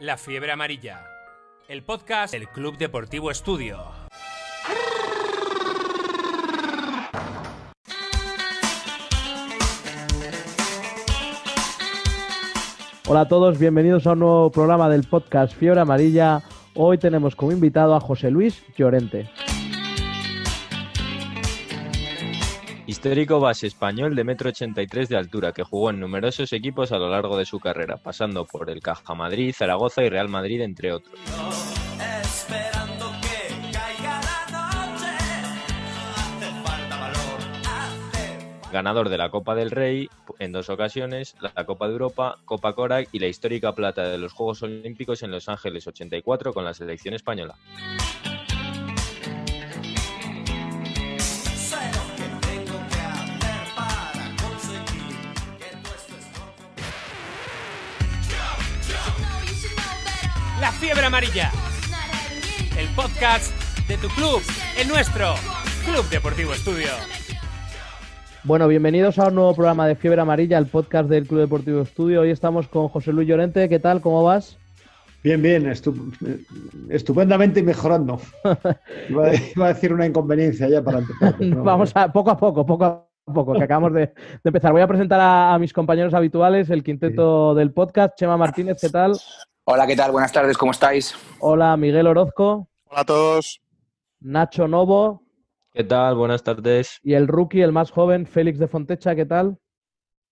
La Fiebre Amarilla, el podcast del Club Deportivo Estudio. Hola a todos, bienvenidos a un nuevo programa del podcast Fiebre Amarilla. Hoy tenemos como invitado a José Luis Llorente. Histórico base español de metro 83 de altura que jugó en numerosos equipos a lo largo de su carrera, pasando por el Caja Madrid, Zaragoza y Real Madrid, entre otros. Ganador de la Copa del Rey en dos ocasiones, la Copa de Europa, Copa Korak y la histórica plata de los Juegos Olímpicos en Los Ángeles 84 con la selección española. Fiebre Amarilla, el podcast de tu club, el nuestro, Club Deportivo Estudio. Bueno, bienvenidos a un nuevo programa de Fiebre Amarilla, el podcast del Club Deportivo Estudio. Hoy estamos con José Luis Llorente. ¿Qué tal? ¿Cómo vas? Bien, bien, estu- estupendamente y mejorando. Iba a, iba a decir una inconveniencia ya para empezar. no. Vamos a poco a poco, poco a poco, que acabamos de, de empezar. Voy a presentar a, a mis compañeros habituales, el quinteto del podcast. Chema Martínez, ¿qué tal? Hola, ¿qué tal? Buenas tardes, ¿cómo estáis? Hola, Miguel Orozco, Hola a todos. Nacho Novo ¿Qué tal? Buenas tardes. y el rookie, el más joven, Félix de Fontecha, ¿qué tal?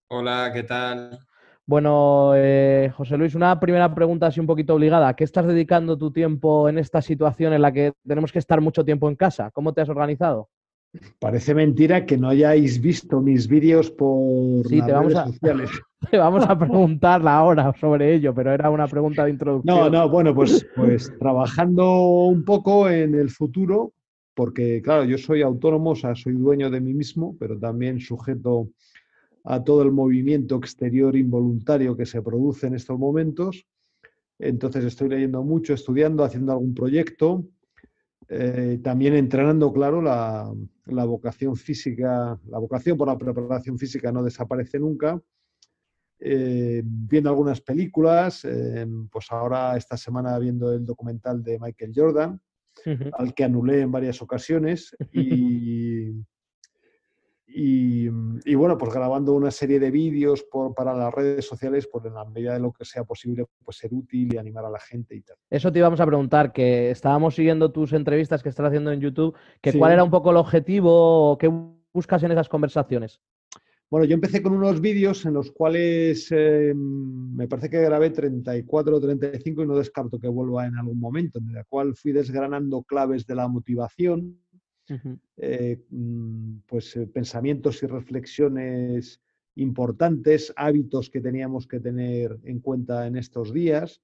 Hola, ¿qué tal? Bueno, eh, José Luis, una primera pregunta así un poquito obligada. ¿A qué estás dedicando tu tiempo en esta situación en la que tenemos que estar mucho tiempo en casa? ¿Cómo te has organizado? Parece mentira que no hayáis visto mis vídeos por Sí, las te vamos redes a- sociales. Te vamos a preguntar ahora sobre ello, pero era una pregunta de introducción. No, no, bueno, pues, pues trabajando un poco en el futuro, porque claro, yo soy autónomo, o sea, soy dueño de mí mismo, pero también sujeto a todo el movimiento exterior involuntario que se produce en estos momentos. Entonces estoy leyendo mucho, estudiando, haciendo algún proyecto, eh, también entrenando, claro, la, la vocación física, la vocación por la preparación física no desaparece nunca. Eh, viendo algunas películas, eh, pues ahora esta semana viendo el documental de Michael Jordan, al que anulé en varias ocasiones, y, y, y, bueno, pues grabando una serie de vídeos por- para las redes sociales, por en la medida de lo que sea posible, pues ser útil y animar a la gente y tal. Eso te íbamos a preguntar, que estábamos siguiendo tus entrevistas que estás haciendo en YouTube, que Sí. cuál era un poco el objetivo o qué buscas en esas conversaciones. Bueno, yo empecé con unos vídeos en los cuales eh, me parece que grabé 34 o 35 y no descarto que vuelva en algún momento, en el cual fui desgranando claves de la motivación, eh, mm, pues eh, pensamientos y reflexiones importantes, hábitos que teníamos que tener en cuenta en estos días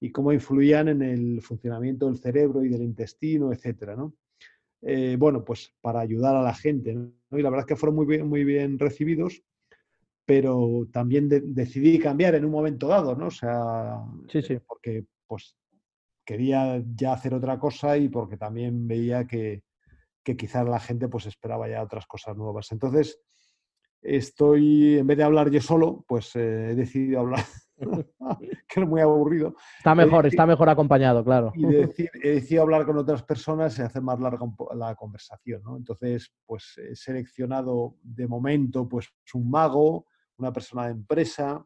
y cómo influían en el funcionamiento del cerebro y del intestino, etcétera, ¿no? Eh, bueno, pues para ayudar a la gente, ¿no? Y la verdad es que fueron muy bien, muy bien recibidos, pero también de- decidí cambiar en un momento dado, ¿no? O sea, Sí, sí. porque pues quería ya hacer otra cosa y porque también veía que, que quizás la gente pues esperaba ya otras cosas nuevas. Entonces, estoy, en vez de hablar yo solo, pues eh, he decidido hablar, que es muy aburrido, Está mejor, Eh, está mejor acompañado, claro. y decir- he decidido hablar con otras personas y hacer más larga la conversación, ¿no? Entonces, pues he seleccionado de momento pues un mago, una persona de empresa,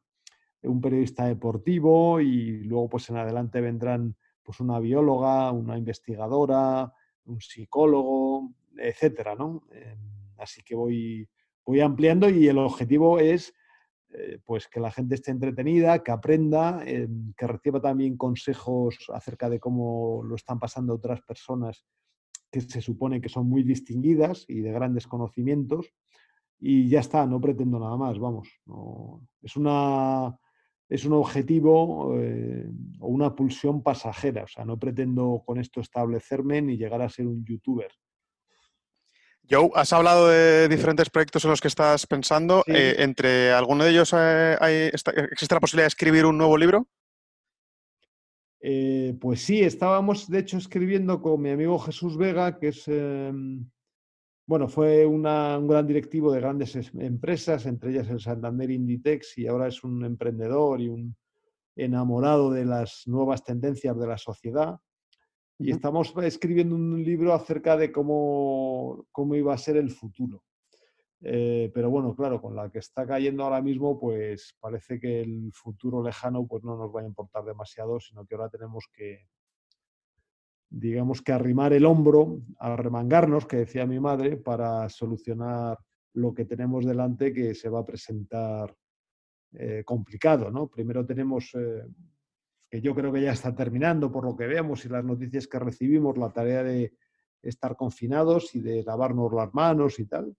un periodista deportivo y luego pues en adelante vendrán pues una bióloga, una investigadora, un psicólogo, etcétera, ¿no? Eh, así que voy, voy ampliando y el objetivo es eh, pues que la gente esté entretenida, que aprenda, eh, que reciba también consejos acerca de cómo lo están pasando otras personas que se supone que son muy distinguidas y de grandes conocimientos. Y ya está, no pretendo nada más, vamos. es, una, es un objetivo eh, o una pulsión pasajera. O sea, no pretendo con esto establecerme ni llegar a ser un youtuber. Joe, has hablado de diferentes proyectos en los que estás pensando. Sí. Eh, ¿Entre alguno de ellos eh, hay- está- existe la posibilidad de escribir un nuevo libro? Pues sí, estábamos de hecho escribiendo con mi amigo Jesús Vega, que es, eh, bueno, fue una- un gran directivo de grandes es- empresas, entre ellas el Santander Inditex, y ahora es un emprendedor y un, enamorado de las nuevas tendencias de la sociedad. Y estamos escribiendo un libro acerca de cómo, cómo iba a ser el futuro. Eh, pero bueno, claro, con la que está cayendo ahora mismo, pues parece que el futuro lejano pues no nos va a importar demasiado, sino que ahora tenemos que, digamos que arrimar el hombro, arremangarnos, que decía mi madre, para solucionar lo que tenemos delante que se va a presentar eh, complicado, ¿no? Primero tenemos, eh, que yo creo que ya está terminando por lo que vemos y las noticias que recibimos, la tarea de estar confinados y de lavarnos las manos y tal.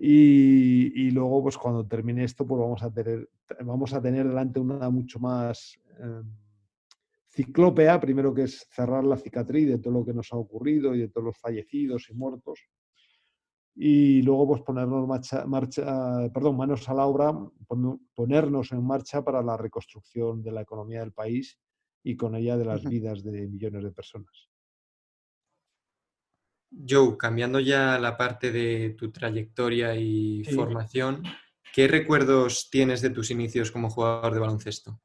Y, luego, pues cuando termine esto, pues vamos a tener, vamos a tener delante una mucho más eh, ciclópea, primero que es cerrar la cicatriz de todo lo que nos ha ocurrido y de todos los fallecidos y muertos, y luego pues ponernos marcha, marcha, perdón, manos a la obra, ponernos en marcha para la reconstrucción de la economía del país y con ella de las vidas de millones de personas. Joe, cambiando ya la parte de tu trayectoria y formación, ¿qué recuerdos tienes de tus inicios como jugador de baloncesto?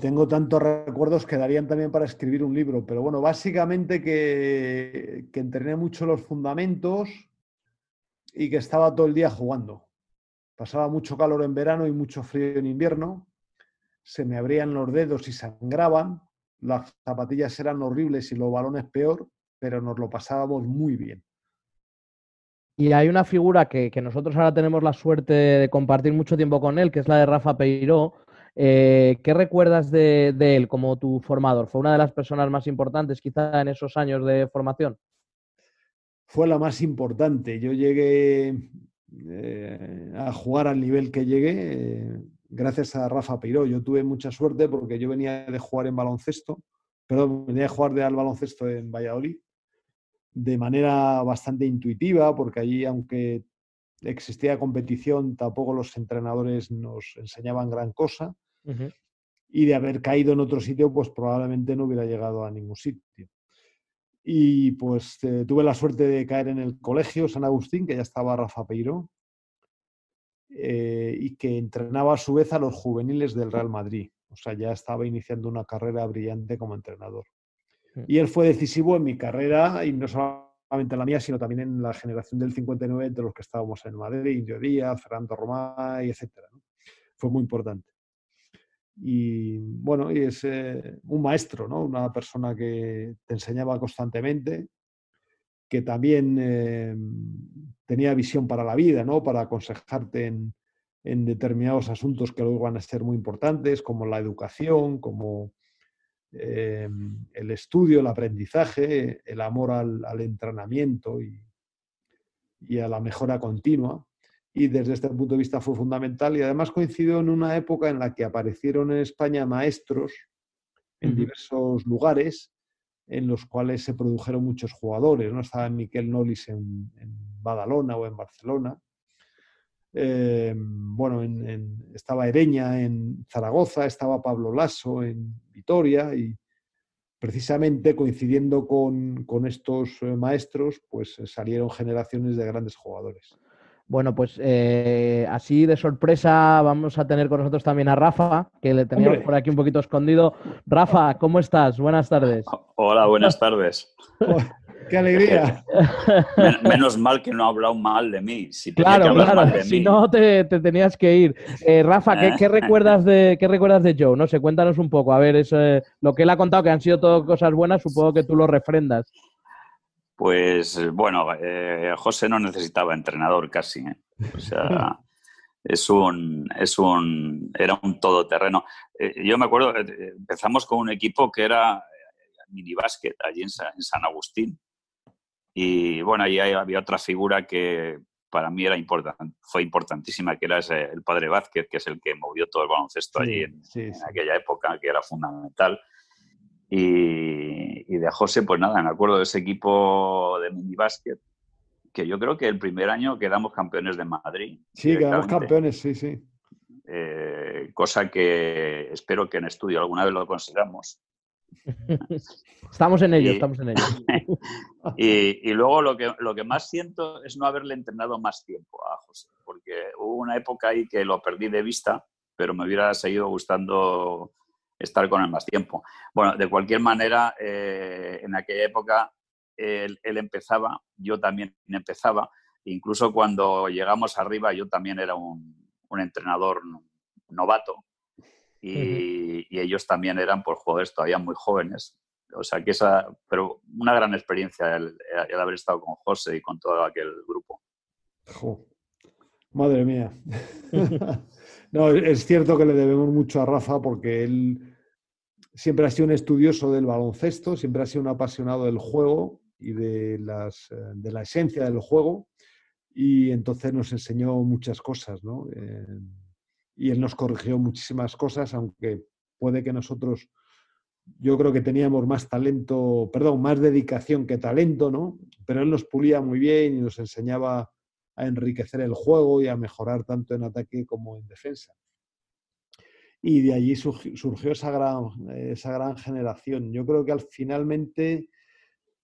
Tengo tantos recuerdos que darían también para escribir un libro, pero bueno, básicamente que, que entrené mucho los fundamentos y que estaba todo el día jugando. Pasaba mucho calor en verano y mucho frío en invierno. Se me abrían los dedos y sangraban. Las zapatillas eran horribles y los balones peor, pero nos lo pasábamos muy bien. Y hay una figura que, que, nosotros ahora tenemos la suerte de compartir mucho tiempo con él, que es la de Rafa Peiró, eh, ¿Qué recuerdas de, él como tu formador? ¿Fue una de las personas más importantes quizá en esos años de formación? Fue la más importante. Yo llegué eh, a jugar al nivel que llegué eh, gracias a Rafa Peiró. Yo tuve mucha suerte porque yo venía de jugar en baloncesto, perdón, venía de jugar de al baloncesto en Valladolid de manera bastante intuitiva, porque allí, aunque existía competición, tampoco los entrenadores nos enseñaban gran cosa. Y de haber caído en otro sitio, pues probablemente no hubiera llegado a ningún sitio. Y pues eh, tuve la suerte de caer en el colegio San Agustín, que ya estaba Rafa Peiro, eh, y que entrenaba a su vez a los juveniles del Real Madrid. O sea, ya estaba iniciando una carrera brillante como entrenador. Mm. Y él fue decisivo en mi carrera y no solamente en la mía, sino también en la generación del 59 de los que estábamos en Madrid, Indio Díaz, Fernando Romay, etc. Fue muy importante y bueno, y es eh, un maestro, ¿no? Una persona que te enseñaba constantemente, que también eh, tenía visión para la vida, ¿no? Para aconsejarte en, determinados asuntos que luego van a ser muy importantes, como la educación, como eh, el estudio, el aprendizaje, el amor al, entrenamiento y a la mejora continua y desde este punto de vista fue fundamental y además coincidió en una época en la que aparecieron en España maestros en diversos lugares en los cuales se produjeron muchos jugadores. ¿no? Estaba Miquel Nolis en, Badalona o en Barcelona. Eh, bueno, estaba Ereña en Zaragoza, estaba Pablo Lasso en Vitoria y precisamente coincidiendo con, con estos eh, maestros, pues salieron generaciones de grandes jugadores. Bueno, pues eh, así de sorpresa vamos a tener con nosotros también a Rafa, que le teníamos por aquí un poquito escondido. Rafa, ¿cómo estás? Buenas tardes. Hola, buenas tardes. ¡Qué alegría! Menos mal que no ha hablado mal de mí. Si claro, claro. si no, te, tenías que ir. Eh, Rafa, ¿qué, recuerdas de, ¿qué recuerdas de Joe? No sé, cuéntanos un poco. A ver, es, lo que él ha contado, que han sido todo cosas buenas, supongo que tú lo refrendas. Pues bueno, eh, José no necesitaba entrenador casi. ¿eh? O sea, es un, es un, era un todoterreno. Eh, yo me acuerdo, empezamos con un equipo que era mini básquet allí en San, Agustín. Y bueno, ahí había otra figura que para mí era importante, fue importantísima, que era el padre Vázquez, que es el que movió todo el baloncesto allí en, en, aquella época, que era fundamental. Y, de José, pues nada, me acuerdo de ese equipo de minibásquet, que yo creo que el primer año quedamos campeones de Madrid. Sí, quedamos campeones, sí, sí. Eh, cosa que espero que en estudio alguna vez lo consigamos. Estamos en ello, estamos en ello. y, y, luego lo que, lo que más siento es no haberle entrenado más tiempo a José, porque hubo una época ahí que lo perdí de vista pero me hubiera seguido gustando estar con él más tiempo. Bueno, de cualquier manera, eh, en aquella época él, empezaba, yo también empezaba, incluso cuando llegamos arriba yo también era un, entrenador novato y, ellos también eran por jugadores todavía muy jóvenes. O sea que esa, pero una gran experiencia el, haber estado con José y con todo aquel grupo. Madre mía. no, es cierto que le debemos mucho a Rafa porque él siempre ha sido un estudioso del baloncesto, siempre ha sido un apasionado del juego y de, las, eh, de la esencia del juego y entonces nos enseñó muchas cosas, ¿no? Eh, y él nos corrigió muchísimas cosas, aunque puede que nosotros, yo creo que teníamos más talento, perdón, más dedicación que talento, ¿no? Pero él nos pulía muy bien y nos enseñaba a enriquecer el juego y a mejorar tanto en ataque como en defensa. Y de allí surgió esa gran, esa gran generación. Yo creo que al finalmente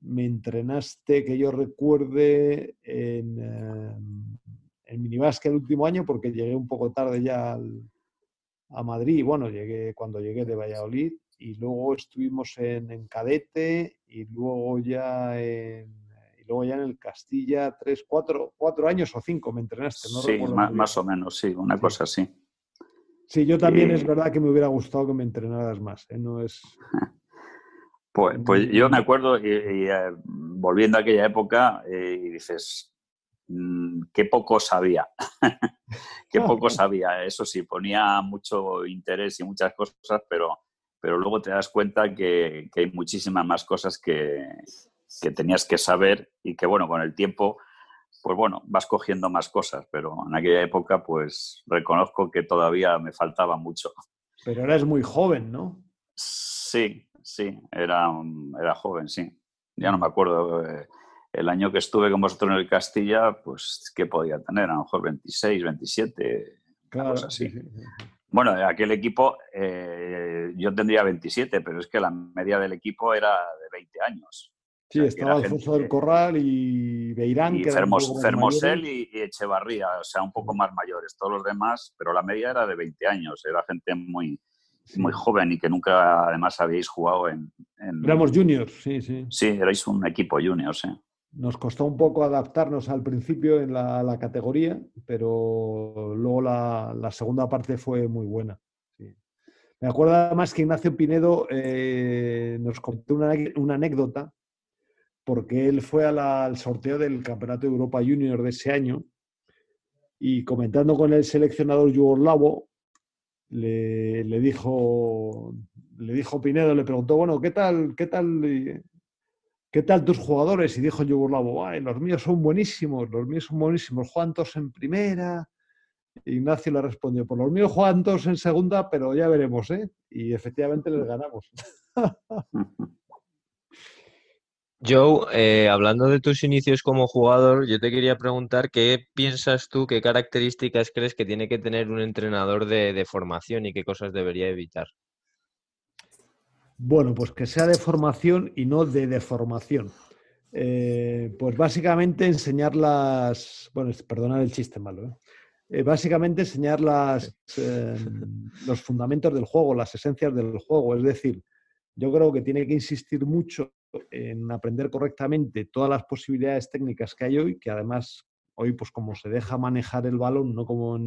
me entrenaste, que yo recuerde, en, eh, en minibásquet el último año, porque llegué un poco tarde ya a Madrid. Bueno, llegué cuando llegué de Valladolid y luego estuvimos en, en cadete y luego ya en luego ya en el Castilla, tres, cuatro, cuatro años o cinco me entrenaste, ¿no? Sí, más, o menos, sí, una cosa así. Sí, yo también es verdad que me hubiera gustado que me entrenaras más, ¿eh? No es... Pues, pues yo me acuerdo, y, eh, volviendo a aquella época, eh, y dices, mm, qué poco sabía, qué poco sabía. Eso sí, ponía mucho interés y muchas cosas, pero, pero luego te das cuenta que hay muchísimas más cosas que, que tenías que saber y que, bueno, con el tiempo, pues bueno, vas cogiendo más cosas, pero en aquella época, pues reconozco que todavía me faltaba mucho. Pero eras muy joven, ¿no? Sí, sí, era, era joven, sí. Ya no me acuerdo. Eh, el año que estuve con vosotros en el Castilla, pues, ¿qué podía tener? A lo mejor 26, 27, claro, así. Bueno, aquel equipo, eh, yo tendría 27, pero es que la media del equipo era de 20 años. Sí, estaba Alfonso del Corral y Beirán. Y Fermosel y, Echevarría, o sea, un poco más mayores. Todos los demás, pero la media era de 20 años. Era gente muy, muy joven y que nunca además habíais jugado en... Éramos juniors, sí, sí. Sí, erais un equipo junior, sí. Nos costó un poco adaptarnos al principio en la, categoría, pero luego la, segunda parte fue muy buena. Me acuerdo además que Ignacio Pinedo eh, nos contó una, anécdota porque él fue al sorteo del Campeonato de Europa Junior de ese año y comentando con el seleccionador yugoslavo, le, le, dijo, le dijo Pinedo, le preguntó, bueno, ¿qué tal, qué tal, qué tal tus jugadores? Y dijo yugoslavo, Ay, los míos son buenísimos, los míos son buenísimos, juegan todos en primera. Ignacio le respondió, por pues los míos juegan todos en segunda, pero ya veremos, ¿eh? Y efectivamente les ganamos. Joe, eh, hablando de tus inicios como jugador, yo te quería preguntar qué piensas tú, qué características crees que tiene que tener un entrenador de, formación y qué cosas debería evitar. Bueno, pues que sea de formación y no de deformación. Eh, pues básicamente enseñar las. Bueno, perdonad el chiste malo. ¿eh? básicamente enseñar las, los fundamentos del juego, las esencias del juego. Es decir, yo creo que tiene que insistir mucho en aprender correctamente todas las posibilidades técnicas que hay hoy, que además hoy, pues como se deja manejar el balón, no como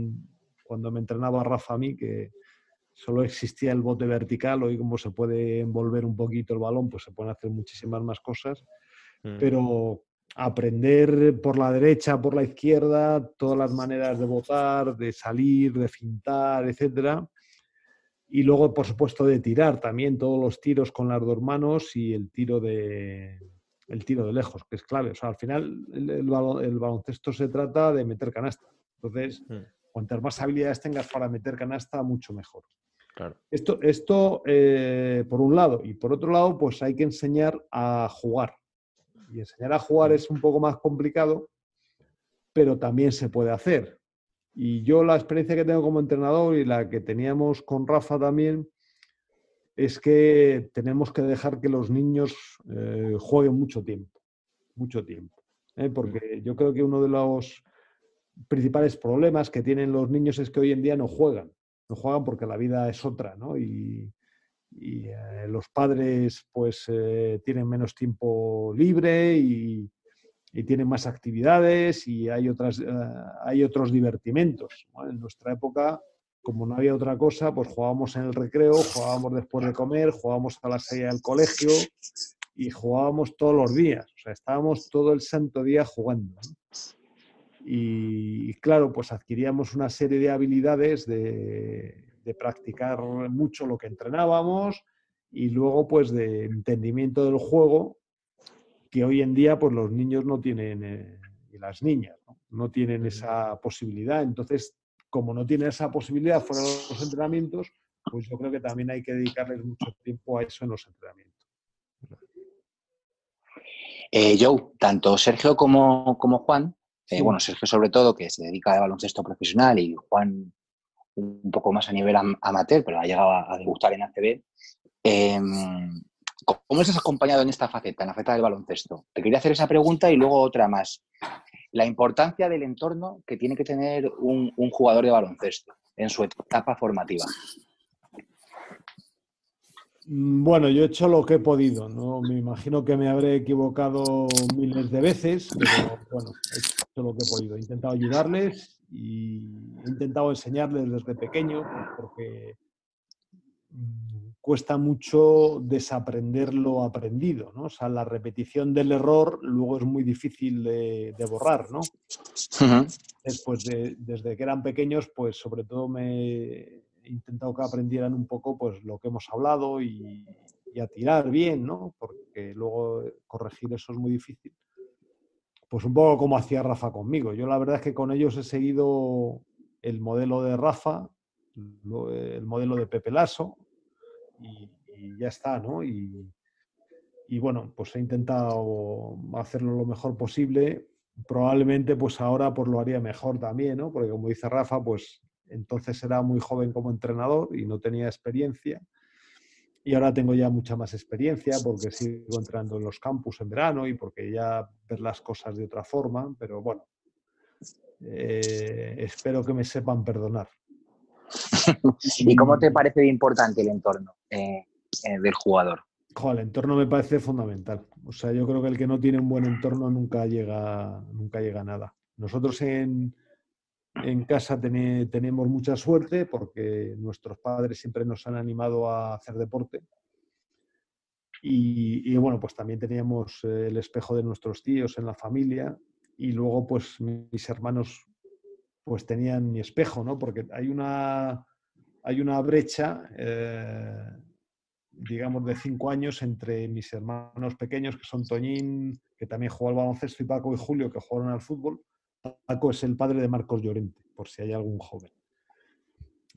cuando me entrenaba Rafa a mí, que solo existía el bote vertical, hoy como se puede envolver un poquito el balón, pues se pueden hacer muchísimas más cosas, mm. pero aprender por la derecha, por la izquierda, todas las maneras de botar, de salir, de fintar, etcétera, y luego, por supuesto, de tirar también todos los tiros con las dos manos y el tiro de, el tiro de lejos, que es clave. O sea, al final el, baloncesto se trata de meter canasta. Entonces, mm. Cuantas más habilidades tengas para meter canasta, mucho mejor. Claro. Esto, esto eh, por un lado. Y por otro lado, pues hay que enseñar a jugar. Y enseñar a jugar mm. es un poco más complicado, pero también se puede hacer. Y yo la experiencia que tengo como entrenador y la que teníamos con Rafa también es que tenemos que dejar que los niños eh, jueguen mucho tiempo, mucho tiempo. ¿eh? Porque yo creo que uno de los principales problemas que tienen los niños es que hoy en día no juegan. no juegan porque la vida es otra, ¿no? Y, eh, los padres pues eh, tienen menos tiempo libre y, tienen más actividades y hay, otras, eh, hay otros divertimentos. En nuestra época, como no había otra cosa, pues jugábamos en el recreo, jugábamos después de comer, jugábamos a la salida del colegio y jugábamos todos los días. O sea, estábamos todo el santo día jugando. Y, claro, pues adquiríamos una serie de habilidades de, practicar mucho lo que entrenábamos y luego pues de entendimiento del juego que hoy en día pues los niños no tienen eh, y las niñas ¿no? tienen esa posibilidad. Entonces, como no tienen esa posibilidad fuera de los entrenamientos, pues yo creo que también hay que dedicarles mucho tiempo a eso en los entrenamientos. Eh, Joe, tanto Sergio como, como Juan eh, bueno, Sergio sobre todo, que se dedica al baloncesto profesional y Juan un poco más a nivel amateur, pero ha llegado a, degustar en ACB. Em, ¿Cómo estás acompañado en esta faceta, en la faceta del baloncesto? Te quería hacer esa pregunta y luego otra más. La importancia del entorno que tiene que tener un jugador de baloncesto en su etapa formativa. Mm, bueno, yo he hecho lo que he podido, ¿no? Me imagino que me habré equivocado miles de veces, pero bueno, he hecho lo que he podido. He intentado ayudarles y he intentado enseñarles desde pequeño, porque mm, cuesta mucho desaprender lo aprendido, ¿no? O sea, la repetición del error luego es muy difícil de, borrar, ¿no? Después de, desde que eran pequeños, pues sobre todo me he intentado que aprendieran un poco pues lo que hemos hablado y, a tirar bien, ¿no? Porque luego corregir eso es muy difícil. Pues un poco como hacía Rafa conmigo. Yo la verdad es que con ellos he seguido el modelo de Rafa, el modelo de Pepe Lasso y, ya está, ¿no? Y, y, bueno, pues he intentado hacerlo lo mejor posible. Probablemente pues ahora pues lo haría mejor también, ¿no? Porque como dice Rafa, pues entonces era muy joven como entrenador y no tenía experiencia. Y ahora tengo ya mucha más experiencia porque sigo entrando en los campus en verano y porque ya ver las cosas de otra forma, pero bueno, eh, espero que me sepan perdonar. ¿Y cómo te parece importante el entorno eh, eh, del jugador? el entorno me parece fundamental. O sea, yo creo que el que no tiene un buen entorno nunca llega, nunca llega a nada. Nosotros en, en casa tenemos mucha suerte porque nuestros padres siempre nos han animado a hacer deporte. Y, bueno, pues también teníamos eh, el espejo de nuestros tíos en la familia y luego pues mis hermanos pues tenían mi espejo, ¿no? Porque hay una, hay una brecha, eh, digamos, de cinco años entre mis hermanos pequeños, que son Toñín, que también jugó al baloncesto, y Paco y Julio, que jugaron al fútbol. Paco es el padre de Marcos Llorente, por si hay algún joven.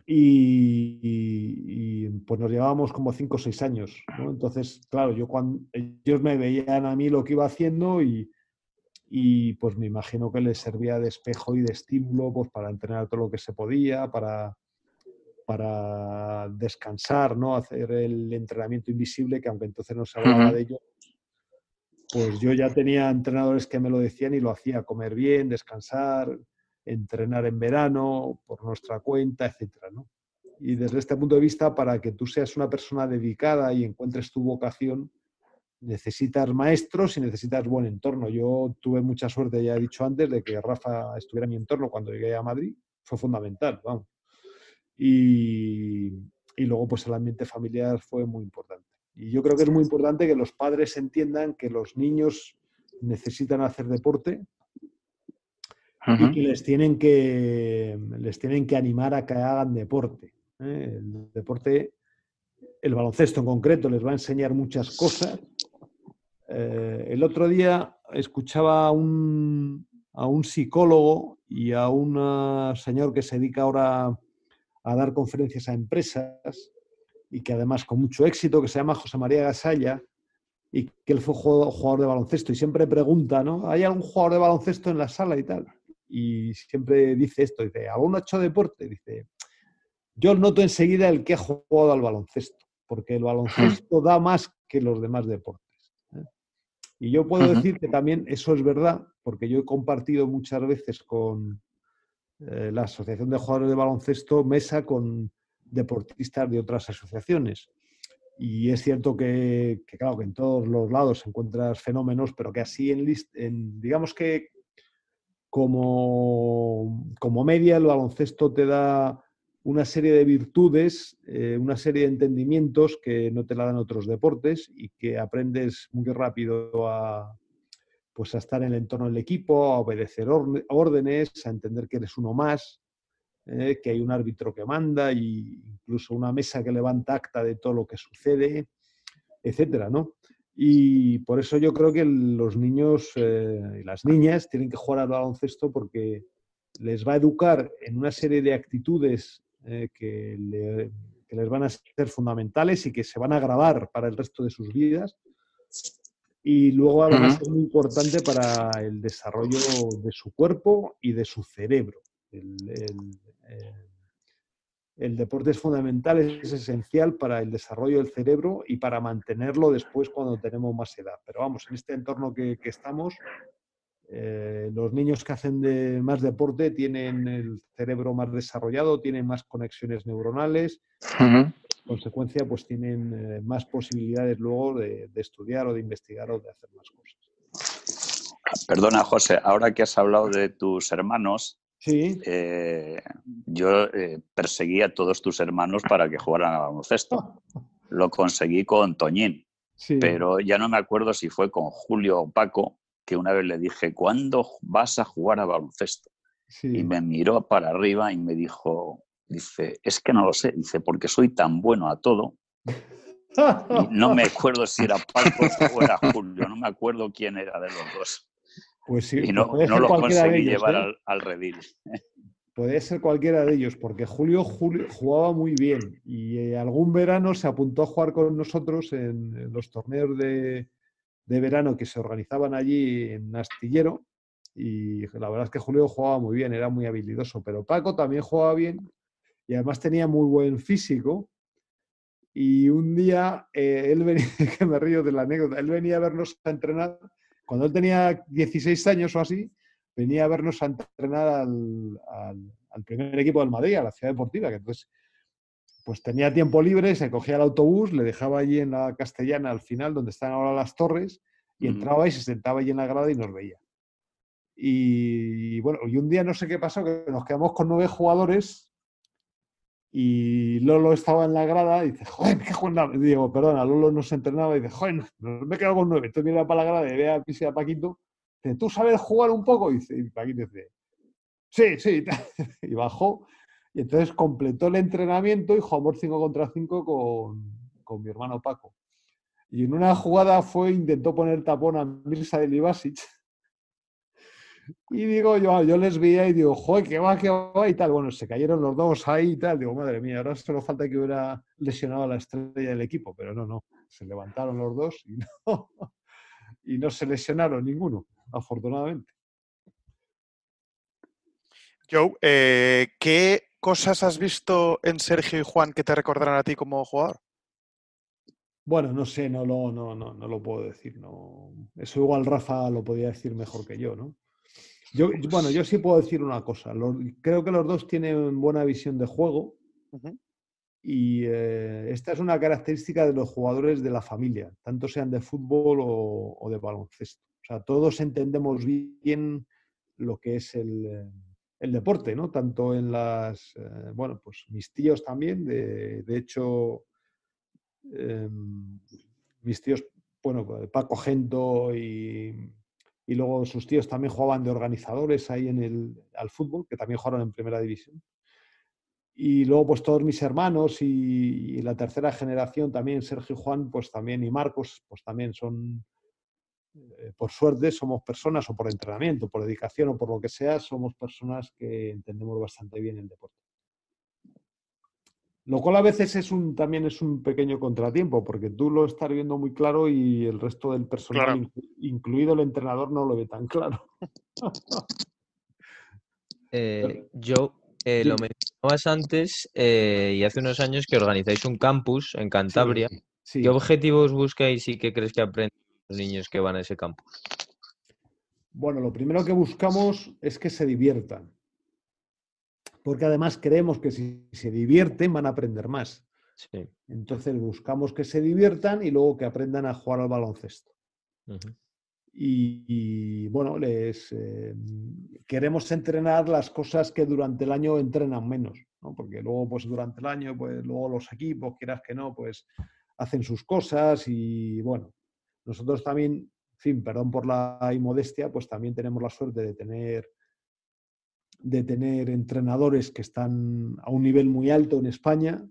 Y, pues nos llevábamos como cinco o seis años. Entonces, claro, yo cuando ellos me veían a mí lo que iba haciendo y, pues me imagino que les servía de espejo y de estímulo pues, para entrenar todo lo que se podía, para, para descansar, ¿no? hacer el entrenamiento invisible, que aunque entonces no se hablaba de ello, pues yo ya tenía entrenadores que me lo decían y lo hacía, comer bien, descansar, entrenar en verano por nuestra cuenta, etcétera, Y desde este punto de vista, para que tú seas una persona dedicada y encuentres tu vocación, necesitas maestros y necesitas buen entorno. Yo tuve mucha suerte, ya he dicho antes, de que Rafa estuviera en mi entorno cuando llegué a Madrid. Fue fundamental, vamos. Y, y luego, pues el ambiente familiar fue muy importante. Y yo creo que es muy importante que los padres entiendan que los niños necesitan hacer deporte y que les tienen que, les tienen que animar a que hagan deporte. ¿eh? El deporte, el baloncesto en concreto, les va a enseñar muchas cosas. Eh, el otro día escuchaba a un, a un psicólogo y a un señor que se dedica ahora a dar conferencias a empresas y que además con mucho éxito, que se llama José María Gasalla, y que él fue jugador de baloncesto y siempre pregunta, ¿no? ¿Hay algún jugador de baloncesto en la sala y tal? Y siempre dice esto, dice, ¿alguno ha hecho deporte? Dice, yo noto enseguida el que ha jugado al baloncesto, porque el baloncesto da más que los demás deportes. ¿eh? Y yo puedo decir que también eso es verdad, porque yo he compartido muchas veces con eh, la Asociación de Jugadores de Baloncesto mesa con deportistas de otras asociaciones. Y es cierto que, claro, que en todos los lados encuentras fenómenos, pero que así en, en digamos que como, como media el baloncesto te da una serie de virtudes, eh, una serie de entendimientos que no te la dan otros deportes y que aprendes muy rápido a, pues a estar en el entorno del equipo, a obedecer órdenes, a entender que eres uno más, eh, que hay un árbitro que manda e incluso una mesa que levanta acta de todo lo que sucede, etcétera, ¿no? Y por eso yo creo que los niños eh, y las niñas tienen que jugar al baloncesto porque les va a educar en una serie de actitudes eh, que, les van a ser fundamentales y que se van a grabar para el resto de sus vidas. Y luego van a ser muy importante para el desarrollo de su cuerpo y de su cerebro. El, el, deporte es fundamental, es esencial para el desarrollo del cerebro y para mantenerlo después cuando tenemos más edad. Pero vamos, en este entorno que, que estamos, eh, los niños que hacen de más deporte tienen el cerebro más desarrollado, tienen más conexiones neuronales, en consecuencia, pues tienen eh, más posibilidades luego de, estudiar o de investigar o de hacer más cosas. Perdona, José, ahora que has hablado de tus hermanos, ¿Sí? Eh, yo perseguí a todos tus hermanos para que jugaran a baloncesto. Lo conseguí con Toñín, pero ya no me acuerdo si fue con Julio o Paco, que una vez le dije, ¿cuándo vas a jugar a baloncesto? Y me miró para arriba y me dijo, dice, es que no lo sé, dice, porque soy tan bueno a todo. no me acuerdo si era Paco o era Julio, no me acuerdo quién era de los dos. Pues sí, y no, no lo conseguí llevar ¿eh? al, redil. Puede ser cualquiera de ellos, porque Julio, Julio jugaba muy bien y eh, algún verano se apuntó a jugar con nosotros en los torneos de, de verano que se organizaban allí en Astillero y la verdad es que Julio jugaba muy bien, era muy habilidoso, pero Paco también jugaba bien y además tenía muy buen físico. Y un día, eh, él venía, que me río de la anécdota, él venía a vernos a entrenar, cuando él tenía 16 años o así, venía a vernos a entrenar al, al primer equipo del Madrid, a la ciudad deportiva, que entonces pues tenía tiempo libre, se cogía el autobús, le dejaba allí en la castellana al final, donde están ahora las torres, y entraba y se sentaba allí en la grada y nos veía. Y, bueno, y un día no sé qué pasó, que nos quedamos con nueve jugadores y Lolo estaba en la grada y dice, joder, qué juega. Digo, perdona, Lolo no se entrenaba y dice, joder, me he quedado con nueve. Entonces mira para la grada y ve a Pisi a Paquito, dice, ¿tú sabes jugar un poco? Y, dice, y Paquito dice, sí, sí. y bajó y entonces completó el entrenamiento y jugamos 5 contra 5 con, mi hermano Paco. Y en una jugada fue, intentó poner tapón a Mirza de Libasic. Y digo, yo, yo les veía y digo, joder, qué va, qué va y tal. Bueno, se cayeron los dos ahí y tal. Digo, madre mía, ahora solo falta que hubiera lesionado a la estrella del equipo, pero no, no. Se levantaron los dos y no, y no se lesionaron ninguno, afortunadamente. Joe, eh, ¿qué cosas has visto en Sergio y Juan que te recordarán a ti como jugador? Bueno, no sé, no lo, no, no, no lo puedo decir. No. Eso igual Rafa lo podía decir mejor que yo, ¿no? Yo, bueno, yo sí puedo decir una cosa. creo que los dos tienen buena visión de juego. Y eh, esta es una característica de los jugadores de la familia, tanto sean de fútbol o, o de baloncesto. O sea, todos entendemos bien lo que es el, el deporte, ¿no? Tanto en las, eh, bueno, pues mis tíos también, de, hecho, em, mis tíos, bueno, Paco Gento y, luego sus tíos también jugaban de organizadores ahí en el, al fútbol, que también jugaron en primera división. Y luego, pues todos mis hermanos y, y la tercera generación también, Sergio y Juan, pues también, y Marcos, pues también son eh, por suerte somos personas, o por entrenamiento, por dedicación o por lo que sea, somos personas que entendemos bastante bien el deporte. Lo cual a veces es un, también es un pequeño contratiempo, porque tú lo estás viendo muy claro y el resto del personal, incluido el entrenador, no lo ve tan claro. Eh, yo eh, lo mencionabas antes y hace unos años que organizáis un campus en Cantabria. ¿Qué objetivos buscáis y qué crees que aprenden los niños que van a ese campus? Bueno, lo primero que buscamos es que se diviertan. Porque además creemos que si se divierten van a aprender más. Sí. Entonces buscamos que se diviertan y luego que aprendan a jugar al baloncesto. Y, y, bueno, les eh, queremos entrenar las cosas que durante el año entrenan menos, ¿no? Porque luego, pues durante el año, pues luego los equipos, quieras que no, pues hacen sus cosas y bueno, nosotros también, en fin, perdón por la inmodestia, pues también tenemos la suerte de tener de tener entrenadores que están a un nivel muy alto en España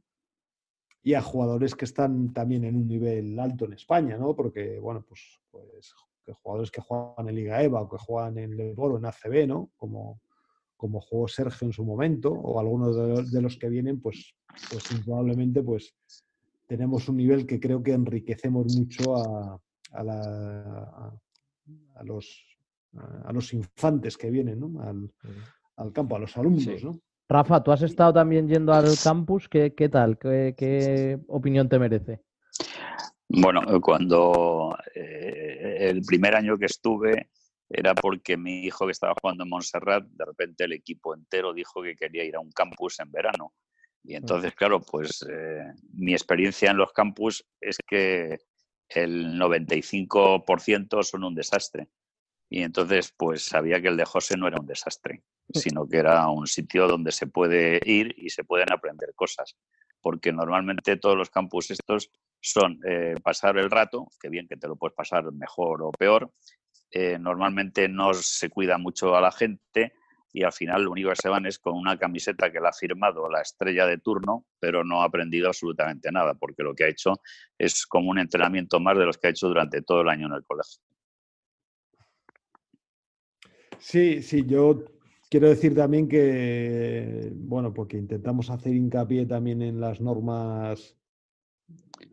y a jugadores que están también en un nivel alto en España, ¿no? Porque, bueno, pues, pues jugadores que juegan en Liga EVA o que juegan en Leboro, en ACB, ¿no? Como, como jugó Sergio en su momento, o algunos de los, que vienen, pues, pues indudablemente, pues tenemos un nivel que creo que enriquecemos mucho a, a, los, a los infantes que vienen, ¿no? Al campo, a los alumnos, Sí. ¿no? Rafa, tú has estado también yendo al campus. ¿Qué, qué tal? ¿Qué, qué opinión te merece? Bueno, cuando eh, el primer año que estuve era porque mi hijo que estaba jugando en Montserrat, de repente el equipo entero dijo que quería ir a un campus en verano. Y entonces, claro, pues eh, mi experiencia en los campus es que el 95% son un desastre. Y entonces, pues sabía que el de José no era un desastre, sino que era un sitio donde se puede ir y se pueden aprender cosas. Porque normalmente todos los campus estos son eh, pasar el rato, que bien que te lo puedes pasar mejor o peor. eh, normalmente no se cuida mucho a la gente y al final lo único que se van es con una camiseta que la ha firmado la estrella de turno, pero no ha aprendido absolutamente nada, porque lo que ha hecho es como un entrenamiento más de los que ha hecho durante todo el año en el colegio. Sí, sí, yo quiero decir también que, bueno, porque intentamos hacer hincapié también en las normas,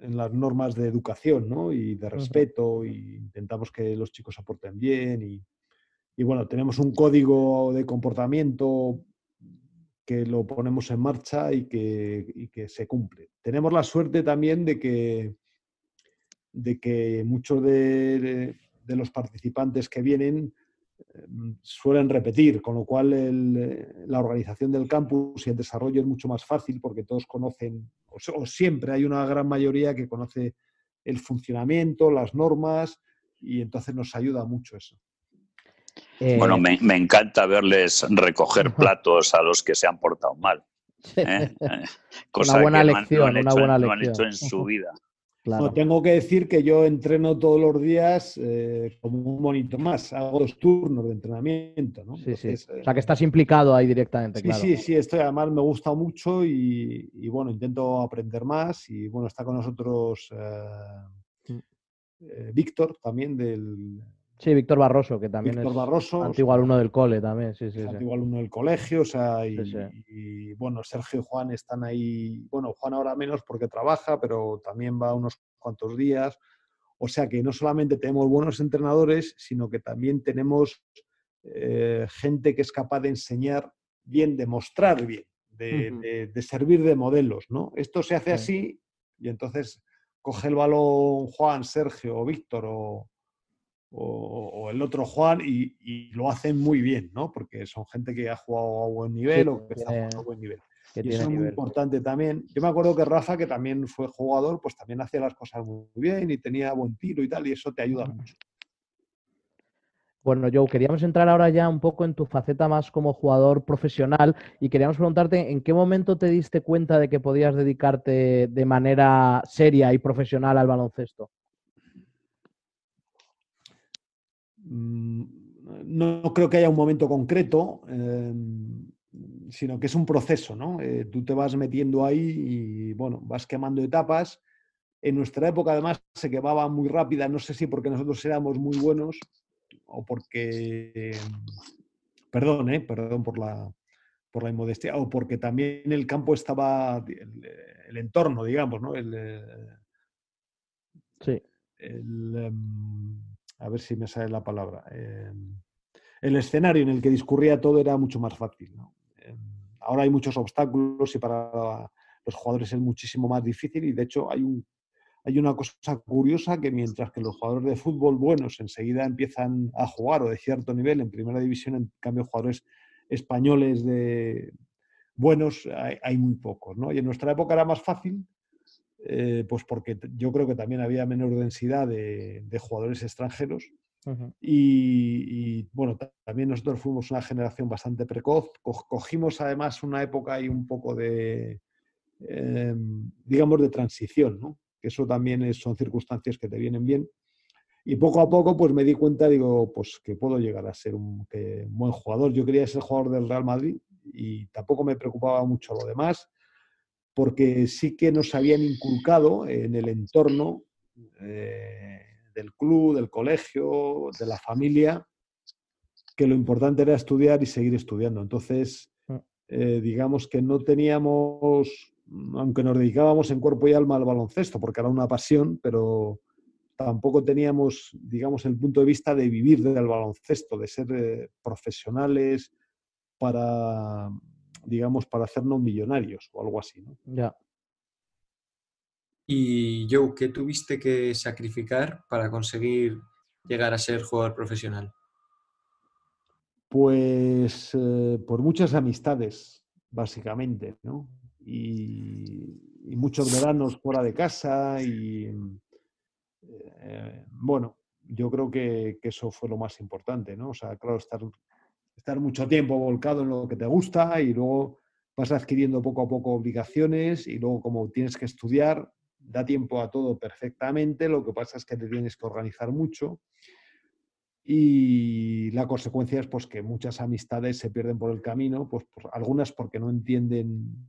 en las normas de educación, ¿no? Y de respeto, y intentamos que los chicos aporten bien, y, y bueno, tenemos un código de comportamiento que lo ponemos en marcha y que, y que se cumple. Tenemos la suerte también de que, de que muchos de, de- los participantes que vienen suelen repetir, con lo cual el, la organización del campus y el desarrollo es mucho más fácil porque todos conocen, o, se- o siempre hay una gran mayoría que conoce el funcionamiento, las normas, y entonces nos ayuda mucho eso. Eh, Bueno, me, me encanta verles recoger platos a los que se han portado mal. ¿eh? Cosa buena que no han- no lección, han una hecho buena no han hecho lección. en su vida. Claro. No, tengo que decir que yo entreno todos los días eh, como un monito más, hago dos turnos de entrenamiento, ¿no? Sí. Entonces, eh, O sea, que estás implicado ahí directamente, Sí, claro. sí, sí, estoy, además me gusta mucho y, y, bueno, intento aprender más y bueno, está con nosotros eh, Mm. eh, Víctor también del Sí, Víctor Barroso, que también Víctor es Barroso, antiguo alumno del cole también, sí, sí, es sí. antiguo alumno del colegio, o sea, y, Sí, sí. y, bueno, Sergio y Juan están ahí, bueno, Juan ahora menos porque trabaja, pero también va unos cuantos días, o sea que no solamente tenemos buenos entrenadores, sino que también tenemos eh, gente que es capaz de enseñar bien, de mostrar bien, de, de- de servir de modelos, ¿no? Esto se hace Sí. así y entonces coge el balón Juan, Sergio o Víctor o, o- o el otro Juan y, y lo hacen muy bien, ¿no? Porque son gente que ha jugado a buen nivel o que está jugando a buen nivel. que Y eso es muy importante también. Yo me acuerdo que Rafa, que también fue jugador, pues también hacía las cosas muy bien y tenía buen tiro y tal, y eso te ayuda mucho. Bueno, Joe, queríamos entrar ahora ya un poco en tu faceta más como jugador profesional y queríamos preguntarte en qué momento te diste cuenta de que podías dedicarte de manera seria y profesional al baloncesto. Mm, No creo que haya un momento concreto, eh, sino que es un proceso, ¿no? Eh, tú te vas metiendo ahí y, bueno, vas quemando etapas. En nuestra época, además, se quemaba muy rápida, no sé si porque nosotros éramos muy buenos o porque, perdón, ¿eh? perdón por la, por la inmodestia, o porque también el campo estaba, el, el entorno, digamos, ¿no? El, eh, Sí. el, em, a ver si me sale la palabra. em, el escenario en el que discurría todo era mucho más fácil. Em, ahora hay muchos obstáculos y para los jugadores es muchísimo más difícil y de hecho hay, un, hay una cosa curiosa que mientras que los jugadores de fútbol buenos enseguida empiezan a jugar o de cierto nivel en primera división, en cambio jugadores españoles de buenos hay, muy pocos, ¿no? Y en nuestra época era más fácil, eh, pues porque yo creo que también había menor densidad de, jugadores extranjeros. y, bueno, también nosotros fuimos una generación bastante precoz. cogimos además una época y un poco de, em, digamos, de transición, ¿no? Que eso también son circunstancias que te vienen bien. Y poco a poco, pues me di cuenta, digo, pues que puedo llegar a ser un, buen jugador. Yo quería ser jugador del Real Madrid y tampoco me preocupaba mucho lo demás, porque sí que nos habían inculcado en el entorno eh, del club, del colegio, de la familia, que lo importante era estudiar y seguir estudiando. Entonces, mm. eh, digamos que no teníamos, aunque nos dedicábamos en cuerpo y alma al baloncesto, porque era una pasión, pero tampoco teníamos, digamos, el punto de vista de vivir del baloncesto, de ser eh, profesionales para, digamos, para hacernos millonarios o algo así, ¿no? Ya. Y Joe, ¿qué tuviste que sacrificar para conseguir llegar a ser jugador profesional? Pues eh, por muchas amistades, básicamente, ¿no? Y, y, muchos veranos fuera de casa y, eh, bueno, yo creo que, eso fue lo más importante, ¿no? O sea, claro, estar, estar mucho tiempo volcado en lo que te gusta y luego vas adquiriendo poco a poco obligaciones y luego como tienes que estudiar, da tiempo a todo perfectamente, lo que pasa es que te tienes que organizar mucho y la consecuencia es pues que muchas amistades se pierden por el camino, pues algunas porque no entienden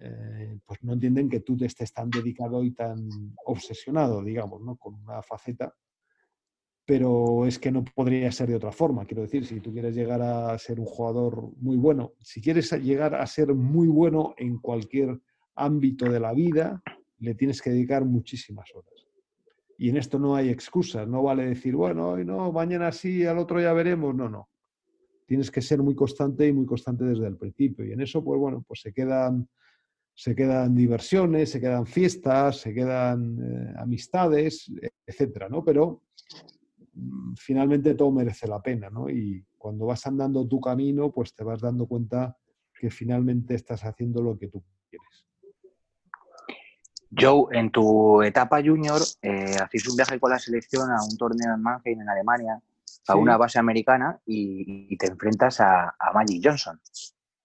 eh, pues no entienden que tú te estés tan dedicado y tan obsesionado, digamos, ¿no? con una faceta. Pero es que no podría ser de otra forma. Quiero decir, si tú quieres llegar a ser un jugador muy bueno, si quieres llegar a ser muy bueno en cualquier ámbito de la vida, le tienes que dedicar muchísimas horas. Y en esto no hay excusas. No vale decir, bueno, hoy no, mañana sí, al otro ya veremos. No, no. Tienes que ser muy constante y muy constante desde el principio. Y en eso, pues bueno, pues se quedan se quedan diversiones, se quedan fiestas, se quedan eh, amistades, etcétera, ¿no? Pero finalmente todo merece la pena, ¿no? Y cuando vas andando tu camino, pues te vas dando cuenta que finalmente estás haciendo lo que tú quieres. Joe, en tu etapa junior, eh, hacéis un viaje con la selección a un torneo en Mannheim, en Alemania, a una base americana y, te enfrentas a, a Magic Johnson.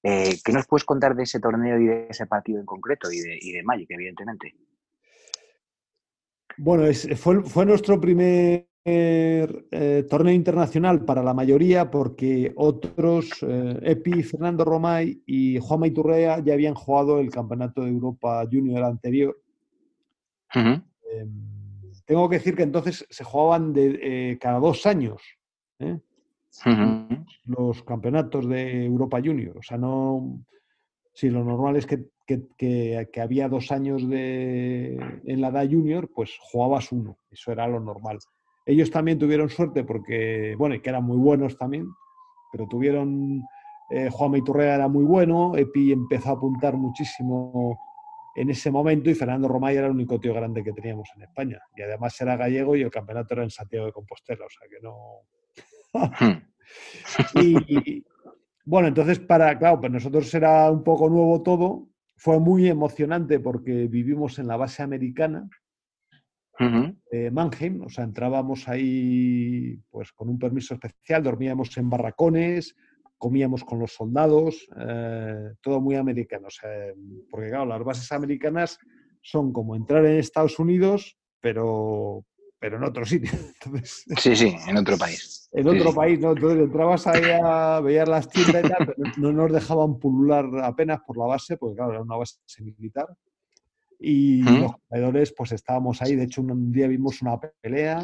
Eh, ¿Qué nos puedes contar de ese torneo y de ese partido en concreto y de, y de Magic, evidentemente? Bueno, fue, nuestro primer eh, torneo internacional para la mayoría porque otros, eh, Epi, Fernando Romay y Juan Maiturrea ya habían jugado el Campeonato de Europa Junior anterior. Em, tengo que decir que entonces se jugaban de, cada dos años los campeonatos de Europa Junior. O sea, no. Si lo normal es que, había dos años de, en la edad junior, pues jugabas uno. Eso era lo normal. Ellos también tuvieron suerte porque, bueno, y que eran muy buenos también, pero tuvieron. Eh, Juan Meiturrea era muy bueno, Epi empezó a apuntar muchísimo en ese momento y Fernando Romay era el único tío grande que teníamos en España. Y además era gallego y el campeonato era en Santiago de Compostela, o sea que no. Hmm. Y, bueno, entonces para, claro, pues nosotros era un poco nuevo todo. Fue muy emocionante porque vivimos en la base americana de Mannheim, o sea, entrábamos ahí pues con un permiso especial, dormíamos en barracones, comíamos con los soldados, eh, todo muy americano. O sea, porque claro, las bases americanas son como entrar en Estados Unidos, pero, pero en otro sitio. sí, sí, en otro país. En otro país, ¿no? Entonces entrabas ahí a ver las tiendas y tal, pero no nos dejaban pulular apenas por la base, porque claro, era una base militar. Y los jugadores, pues estábamos ahí. De hecho, un día vimos una pelea,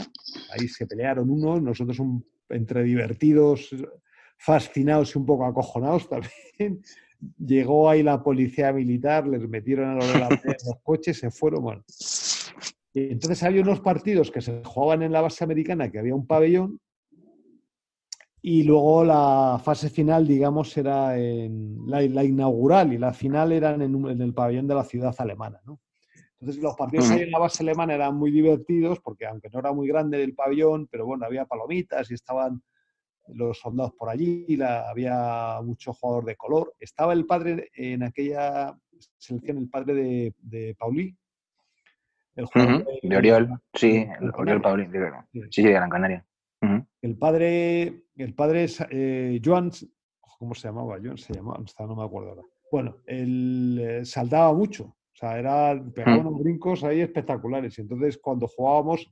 ahí se pelearon unos, nosotros entre divertidos, fascinados y un poco acojonados también. Llegó ahí la policía militar, les metieron a los de la pelea en los coches, se fueron. Bueno, entonces había unos partidos que se jugaban en la base americana, que había un pabellón, y luego la fase final, digamos, era en la, inaugural y la final eran en, el pabellón de la ciudad alemana. ¿no? Entonces los partidos ahí en la base alemana eran muy divertidos porque aunque no era muy grande el pabellón, pero bueno, había palomitas y estaban los soldados por allí, la, había mucho jugador de color. Estaba el padre en aquella selección, el padre de, de Paulí, el jugador de, Oriol, sí, el Oriol Paulí, sí, sí, de Gran Canaria. El padre, el padre es eh, Joan, ¿cómo se llamaba? Joan se llamaba, no me acuerdo ahora. Bueno, él eh, saltaba mucho, o sea, era, pegaba unos brincos ahí espectaculares. Y entonces cuando jugábamos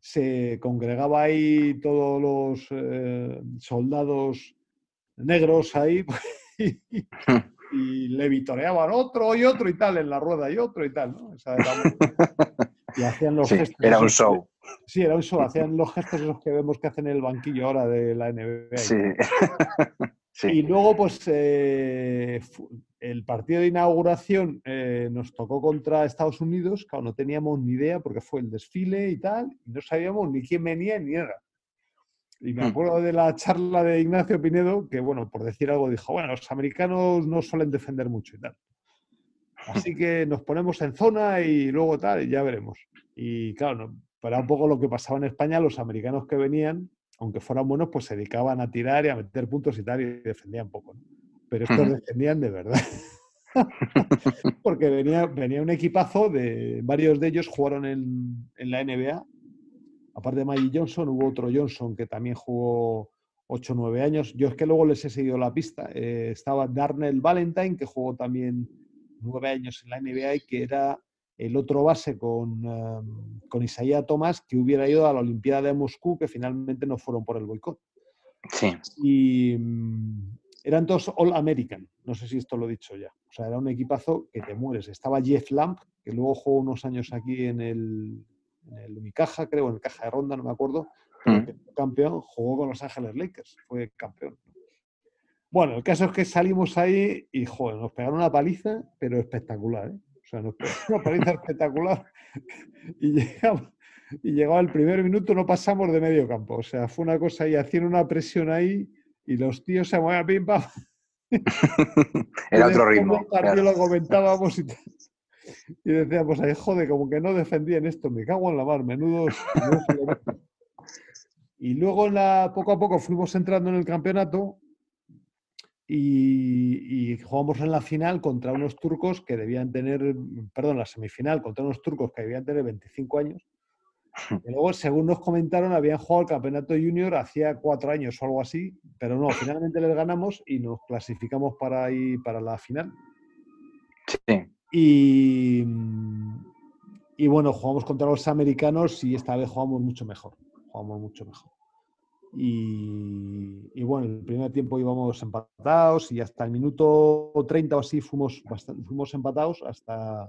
se congregaba ahí todos los eh, soldados negros ahí y, le vitoreaban otro y otro y tal en la rueda y otro y tal, ¿no? y hacían los gestos. Era un show. Sí, era un show. Hacían los gestos esos que vemos que hacen en el banquillo ahora de la NBA. Sí. Y luego, pues, eh, el partido de inauguración eh, nos tocó contra Estados Unidos. Claro, no teníamos ni idea porque fue el desfile y tal. Y no sabíamos ni quién venía ni era. Y me hmm. acuerdo de la charla de Ignacio Pinedo, que, bueno, por decir algo, dijo, bueno, los americanos no suelen defender mucho y tal. Así que nos ponemos en zona y luego tal, y ya veremos. Y claro, para un poco lo que pasaba en España, los americanos que venían, aunque fueran buenos, pues se dedicaban a tirar y a meter puntos y tal, y defendían poco. Pero estos defendían de verdad. Porque venía, venía un equipazo de varios de ellos jugaron en, en la NBA. Aparte de Maggie Johnson, hubo otro Johnson que también jugó 8 o 9 años. Yo es que luego les he seguido la pista. Eh, estaba Darnell Valentine, que jugó también 9 años en la NBA y que era el otro base con, um, con Isaías Tomás, que hubiera ido a la Olimpiada de Moscú, que finalmente no fueron por el boicot. Sí. Y mm, eran todos All American, no sé si esto lo he dicho ya. O sea, era un equipazo que te mueres. Estaba Jeff Lamp, que luego jugó unos años aquí en el, en el Unicaja, creo, en el Caja de Ronda, no me acuerdo. Mm. Campeón, jugó con Los Ángeles Lakers, fue campeón. Bueno, el caso es que salimos ahí y, joder, nos pegaron una paliza, pero espectacular, ¿eh? O sea, nos una paliza espectacular y llegaba, y llegaba el primer minuto, no pasamos de medio campo. O sea, fue una cosa y hacían una presión ahí y los tíos se movían pim pam. Era otro ritmo. lo comentábamos y, y decíamos, ahí, joder, como que no defendían esto, me cago en la mar, menudos. y luego la, poco a poco fuimos entrando en el campeonato y, jugamos en la final contra unos turcos que debían tener, perdón, la semifinal contra unos turcos que debían tener 25 años. Y luego, según nos comentaron, habían jugado el campeonato junior hacía cuatro años o algo así, pero no, finalmente les ganamos y nos clasificamos para, ir para la final. Sí. Y, y bueno, jugamos contra los americanos y esta vez jugamos mucho mejor. Jugamos mucho mejor. Y, bueno, el primer tiempo íbamos empatados y hasta el minuto 30 o así fuimos, fuimos empatados hasta,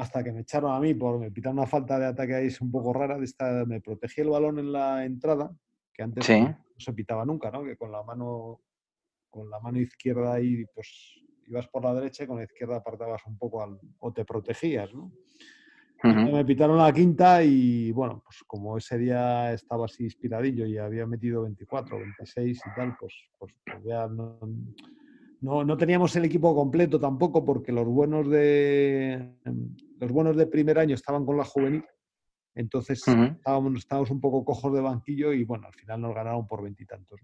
hasta que me echaron a mí por me pitaron una falta de ataque ahí un poco rara. De esta, me protegí el balón en la entrada, que antes no se pitaba nunca, ¿no? Que con la mano con la mano izquierda ahí pues ibas por la derecha y con la izquierda apartabas un poco al, o te protegías, ¿no? Me pitaron la quinta y bueno, pues como ese día estaba así inspiradillo y había metido 24, 26 y tal, pues, pues, pues ya no, no, teníamos el equipo completo tampoco porque los buenos de los buenos de primer año estaban con la juvenil. Entonces estábamos, estábamos, un poco cojos de banquillo y bueno, al final nos ganaron por veintitantos.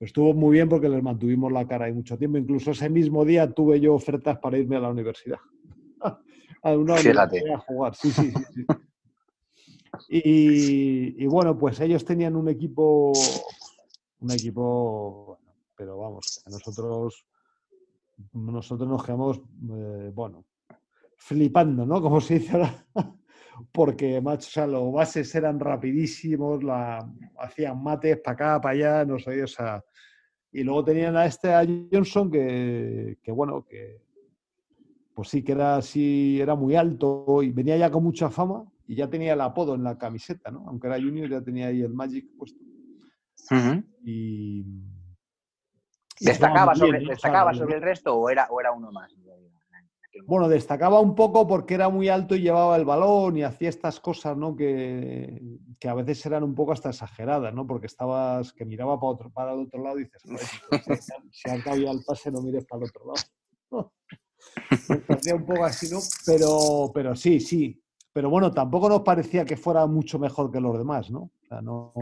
Estuvo muy bien porque les mantuvimos la cara ahí mucho tiempo. Incluso ese mismo día tuve yo ofertas para irme a la universidad a jugar. Sí, sí, sí. Y, bueno, pues ellos tenían un equipo, un equipo, pero vamos, nosotros, nosotros nos quedamos, eh, bueno, flipando, ¿no? Como se dice ahora, porque, macho, o sea, los bases eran rapidísimos, la, hacían mates para acá, para allá, no sé, o sea, y luego tenían a este, a Johnson, que, que bueno, que pues sí que era así, era muy alto y venía ya con mucha fama y ya tenía el apodo en la camiseta, ¿no? Aunque era junior, ya tenía ahí el Magic puesto. Y. ¿Destacaba, sobre, ¿destacaba sobre el resto o era, o era uno más? Bueno, destacaba un poco porque era muy alto y llevaba el balón y hacía estas cosas, ¿no? Que, que a veces eran un poco hasta exageradas, ¿no? Porque estabas, que miraba para, otro, para el otro lado y dices, si, ha caído el pase no mires para el otro lado. un poco así, ¿no? Pero, pero sí, sí. Pero bueno, tampoco nos parecía que fuera mucho mejor que los demás, ¿no? O sea, no,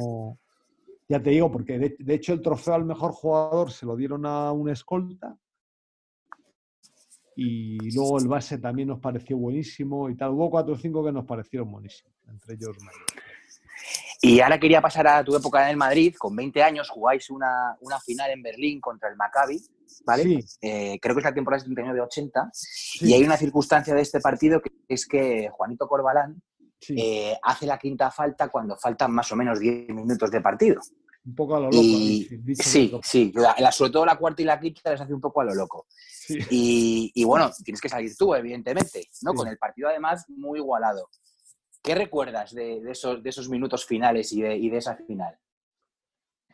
Ya te digo, porque de, de hecho el trofeo al mejor jugador se lo dieron a un escolta y luego el base también nos pareció buenísimo y tal. Hubo cuatro o cinco que nos parecieron buenísimos, entre ellos. Y ahora quería pasar a tu época en el Madrid. Con 20 años jugáis una, una final en Berlín contra el Maccabi, ¿vale? Sí. Eh, creo que es la temporada 79-80. Sí. Y hay una circunstancia de este partido que es que Juanito Corbalán Sí, eh, hace la quinta falta cuando faltan más o menos 10 minutos de partido. un poco a lo loco. Y sí, dicho sí, loco. sí, la- la- sobre todo la cuarta y la quinta les hace un poco a lo loco. Sí. Y, y bueno, tienes que salir tú, evidentemente, ¿no? Sí. Con el partido además muy igualado. ¿Qué recuerdas de, de esos, de esos minutos finales y de, y de esa final?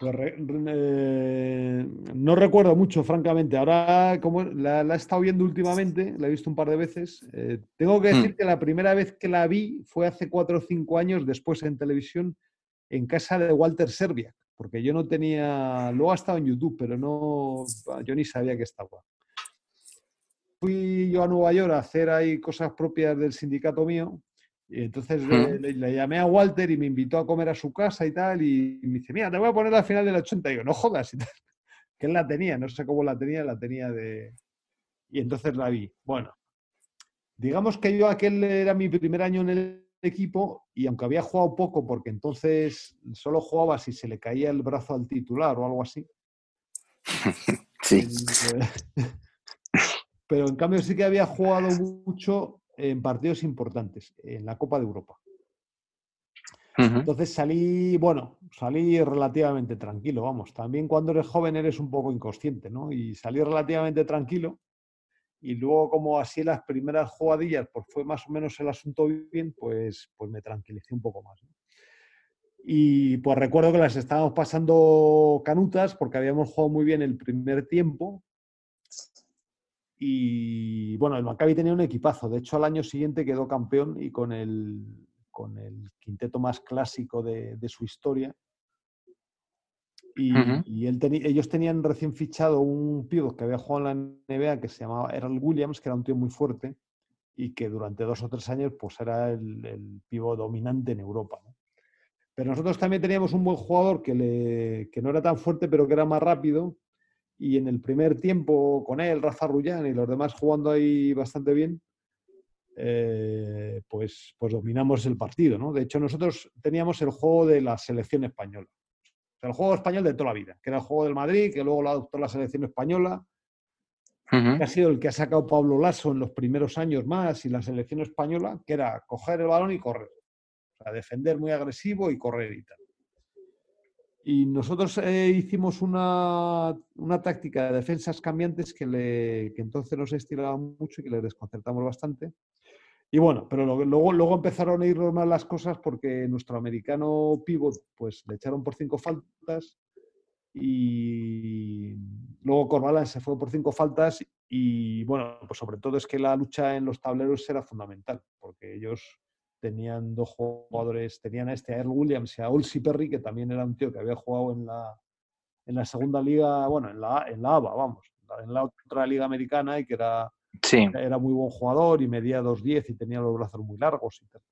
Eh, no recuerdo mucho, francamente. Ahora, como la, la he estado viendo últimamente, la he visto un par de veces. eh, tengo que decir Hmm. que la primera vez que la vi fue hace cuatro o cinco años después en televisión en casa de Walter Serbiak, porque yo no tenía, luego ha estado en YouTube, pero no, yo ni sabía que estaba. Fui yo a Nueva York a hacer ahí cosas propias del sindicato mío y entonces le, le- le llamé a Walter y me invitó a comer a su casa y tal. Y, me dice, mira, te voy a poner la final del 80. Y digo, no jodas. Y tal. Que él la tenía, no sé cómo la tenía, la tenía de. Y entonces la vi. Bueno, digamos que yo aquel era mi primer año en el equipo y aunque había jugado poco, porque entonces solo jugaba si se le caía el brazo al titular o algo así. Sí. Eh, Pero en cambio sí que había jugado mucho en partidos importantes, en la Copa de Europa. Entonces salí, bueno, salí relativamente tranquilo, vamos. También cuando eres joven eres un poco inconsciente, ¿no? Y salí relativamente tranquilo. Y luego, como así las primeras jugadillas, pues fue más o menos el asunto bien, pues, pues me tranquilicé un poco más. ¿no? Y pues recuerdo que las estábamos pasando canutas porque habíamos jugado muy bien el primer tiempo. Y bueno, el Maccabi tenía un equipazo. De hecho, al año siguiente quedó campeón y con el, con el quinteto más clásico de, de su historia. Y, él ellos tenían recién fichado un pívot que había jugado en la NBA que se llamaba Earl Williams, que era un tío muy fuerte y que durante dos o tres años pues era el, el pívot dominante en Europa. ¿no? Pero nosotros también teníamos un buen jugador que, le, que no era tan fuerte, pero que era más rápido. Y en el primer tiempo con él, Rafa Rullán y los demás jugando ahí bastante bien, eh, pues, pues dominamos el partido. ¿no? De hecho, nosotros teníamos el juego de la selección española. O sea, el juego español de toda la vida, que era el juego del Madrid, que luego lo adoptó la selección española, que ha sido el que ha sacado Pablo Lasso en los primeros años más y la selección española, que era coger el balón y correr. O sea, defender muy agresivo y correr y tal. Y nosotros eh, hicimos una, una táctica de defensas cambiantes que, le, que entonces nos estiraba mucho y que le desconcertamos bastante. Y bueno, pero lo- luego, luego empezaron a ir mal las cosas porque nuestro americano pivot pues le echaron por cinco faltas y luego Corbalán se fue por cinco faltas y bueno, pues sobre todo es que la lucha en los tableros era fundamental porque ellos tenían dos jugadores, tenían a este a Earl Williams y a Olsi Perry que también era un tío que había jugado en la, en la segunda liga, bueno, en la, en la ABA, vamos, en la otra liga americana y que era Sí. era muy buen jugador y medía 2'10 y tenía los brazos muy largos. Y tal.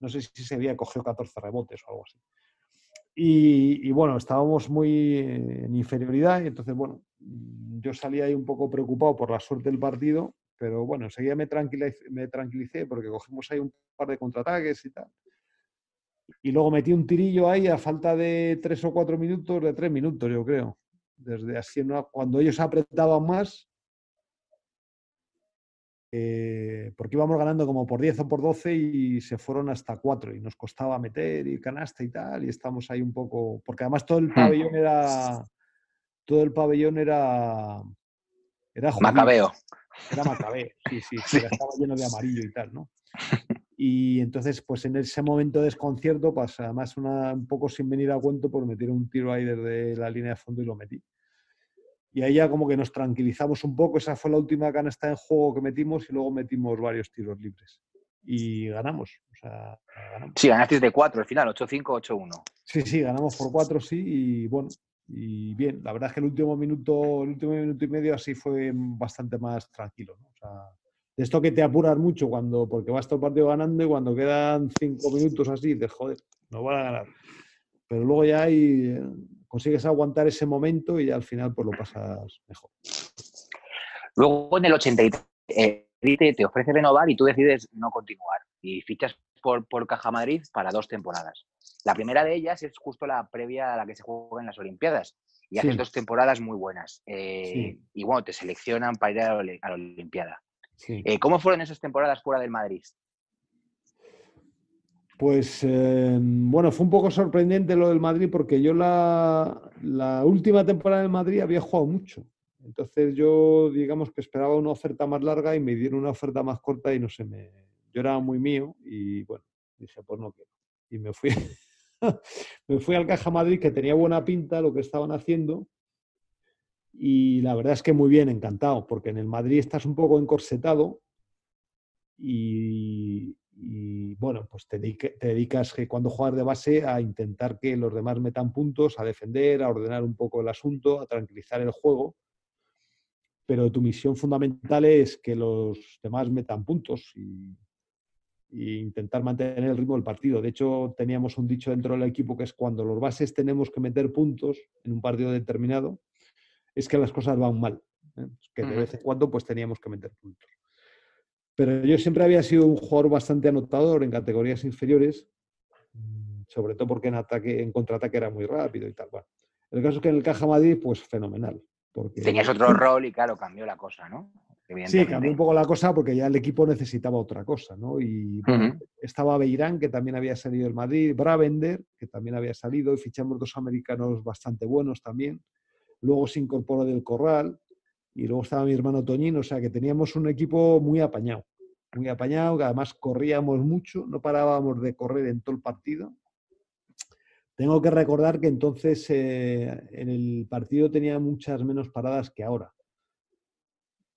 No sé si ese día cogió 14 rebotes o algo así. Y, y bueno, estábamos muy en inferioridad y entonces, bueno, yo salí ahí un poco preocupado por la suerte del partido, pero bueno, enseguida me me tranquilicé porque cogimos ahí un par de contraataques y tal. Y luego metí un tirillo ahí a falta de tres o cuatro minutos, de tres minutos yo creo. Desde así, cuando ellos apretaban más, eh, porque íbamos ganando como por 10 o por 12 y se fueron hasta 4 y nos costaba meter y canasta y tal y estamos ahí un poco, porque además todo el pabellón era, todo el pabellón era, era judío, Macabeo. Era macabeo, sí, sí, sí, estaba lleno de amarillo y tal, ¿no? Y entonces, pues en ese momento de desconcierto, pues además una, un poco sin venir a cuento, pues me tiré un tiro ahí desde la línea de fondo y lo metí. Y ahí ya como que nos tranquilizamos un poco, esa fue la última canasta en juego que metimos y luego metimos varios tiros libres. Y ganamos, o sea, ganamos. Sí, ganasteis de 4 al final, 8-5, 8-1. Sí, sí, ganamos por cuatro, sí, y bueno, y bien, la verdad es que el último minuto, el último minuto y medio así fue bastante más tranquilo. O sea, de esto que te apuras mucho cuando, porque vas todo el partido ganando y cuando quedan cinco minutos así, dices, joder, no van a ganar. pero luego ya eh, consigues aguantar ese momento y al final pues lo pasas mejor. Luego en el 83 eh, te, ofrece renovar y tú decides no continuar y fichas por, por Caja Madrid para dos temporadas. La primera de ellas es justo la previa a la que se juega en las Olimpiadas y haces dos temporadas muy buenas. Eh, y bueno, te seleccionan para ir a la, Olimpiada. Eh, ¿Cómo fueron esas temporadas fuera del Madrid? Pues bueno, fue un poco sorprendente lo del Madrid porque yo la, la última temporada del Madrid había jugado mucho. Entonces yo, digamos que esperaba una oferta más larga y me dieron una oferta más corta y no sé, me, yo era muy mío y bueno, dije, pues no quiero. Y me fui, me fui al Caja Madrid, que tenía buena pinta lo que estaban haciendo. Y la verdad es que muy bien, encantado, porque en el Madrid estás un poco encorsetado y, bueno, pues te, dedicas que cuando juegas de base a intentar que los demás metan puntos, a defender, a ordenar un poco el asunto, a tranquilizar el juego pero tu misión fundamental es que los demás metan puntos y, intentar mantener el ritmo del partido. De hecho, teníamos un dicho dentro del equipo que es cuando los bases tenemos que meter puntos en un partido determinado, es que las cosas van mal. ¿eh? Que de vez en cuando pues teníamos que meter puntos. Pero yo siempre había sido un jugador bastante anotador en categorías inferiores, mm, sobre todo porque en ataque, en contraataque era muy rápido y tal. Bueno, el caso es que en el Caja Madrid, pues fenomenal. Tenías otro rol y claro, cambió la cosa, ¿no? Sí, cambió un poco la cosa porque ya el equipo necesitaba otra cosa, ¿no? Y estaba Beirán, que también había salido del Madrid, Bravender, que también había salido, y fichamos dos americanos bastante buenos también. Luego se incorporó del Corral, y luego estaba mi hermano Toñín, o sea que teníamos un equipo muy apañado, muy apañado, que además corríamos mucho, no parábamos de correr en todo el partido. Tengo que recordar que entonces eh, en el partido tenía muchas menos paradas que ahora.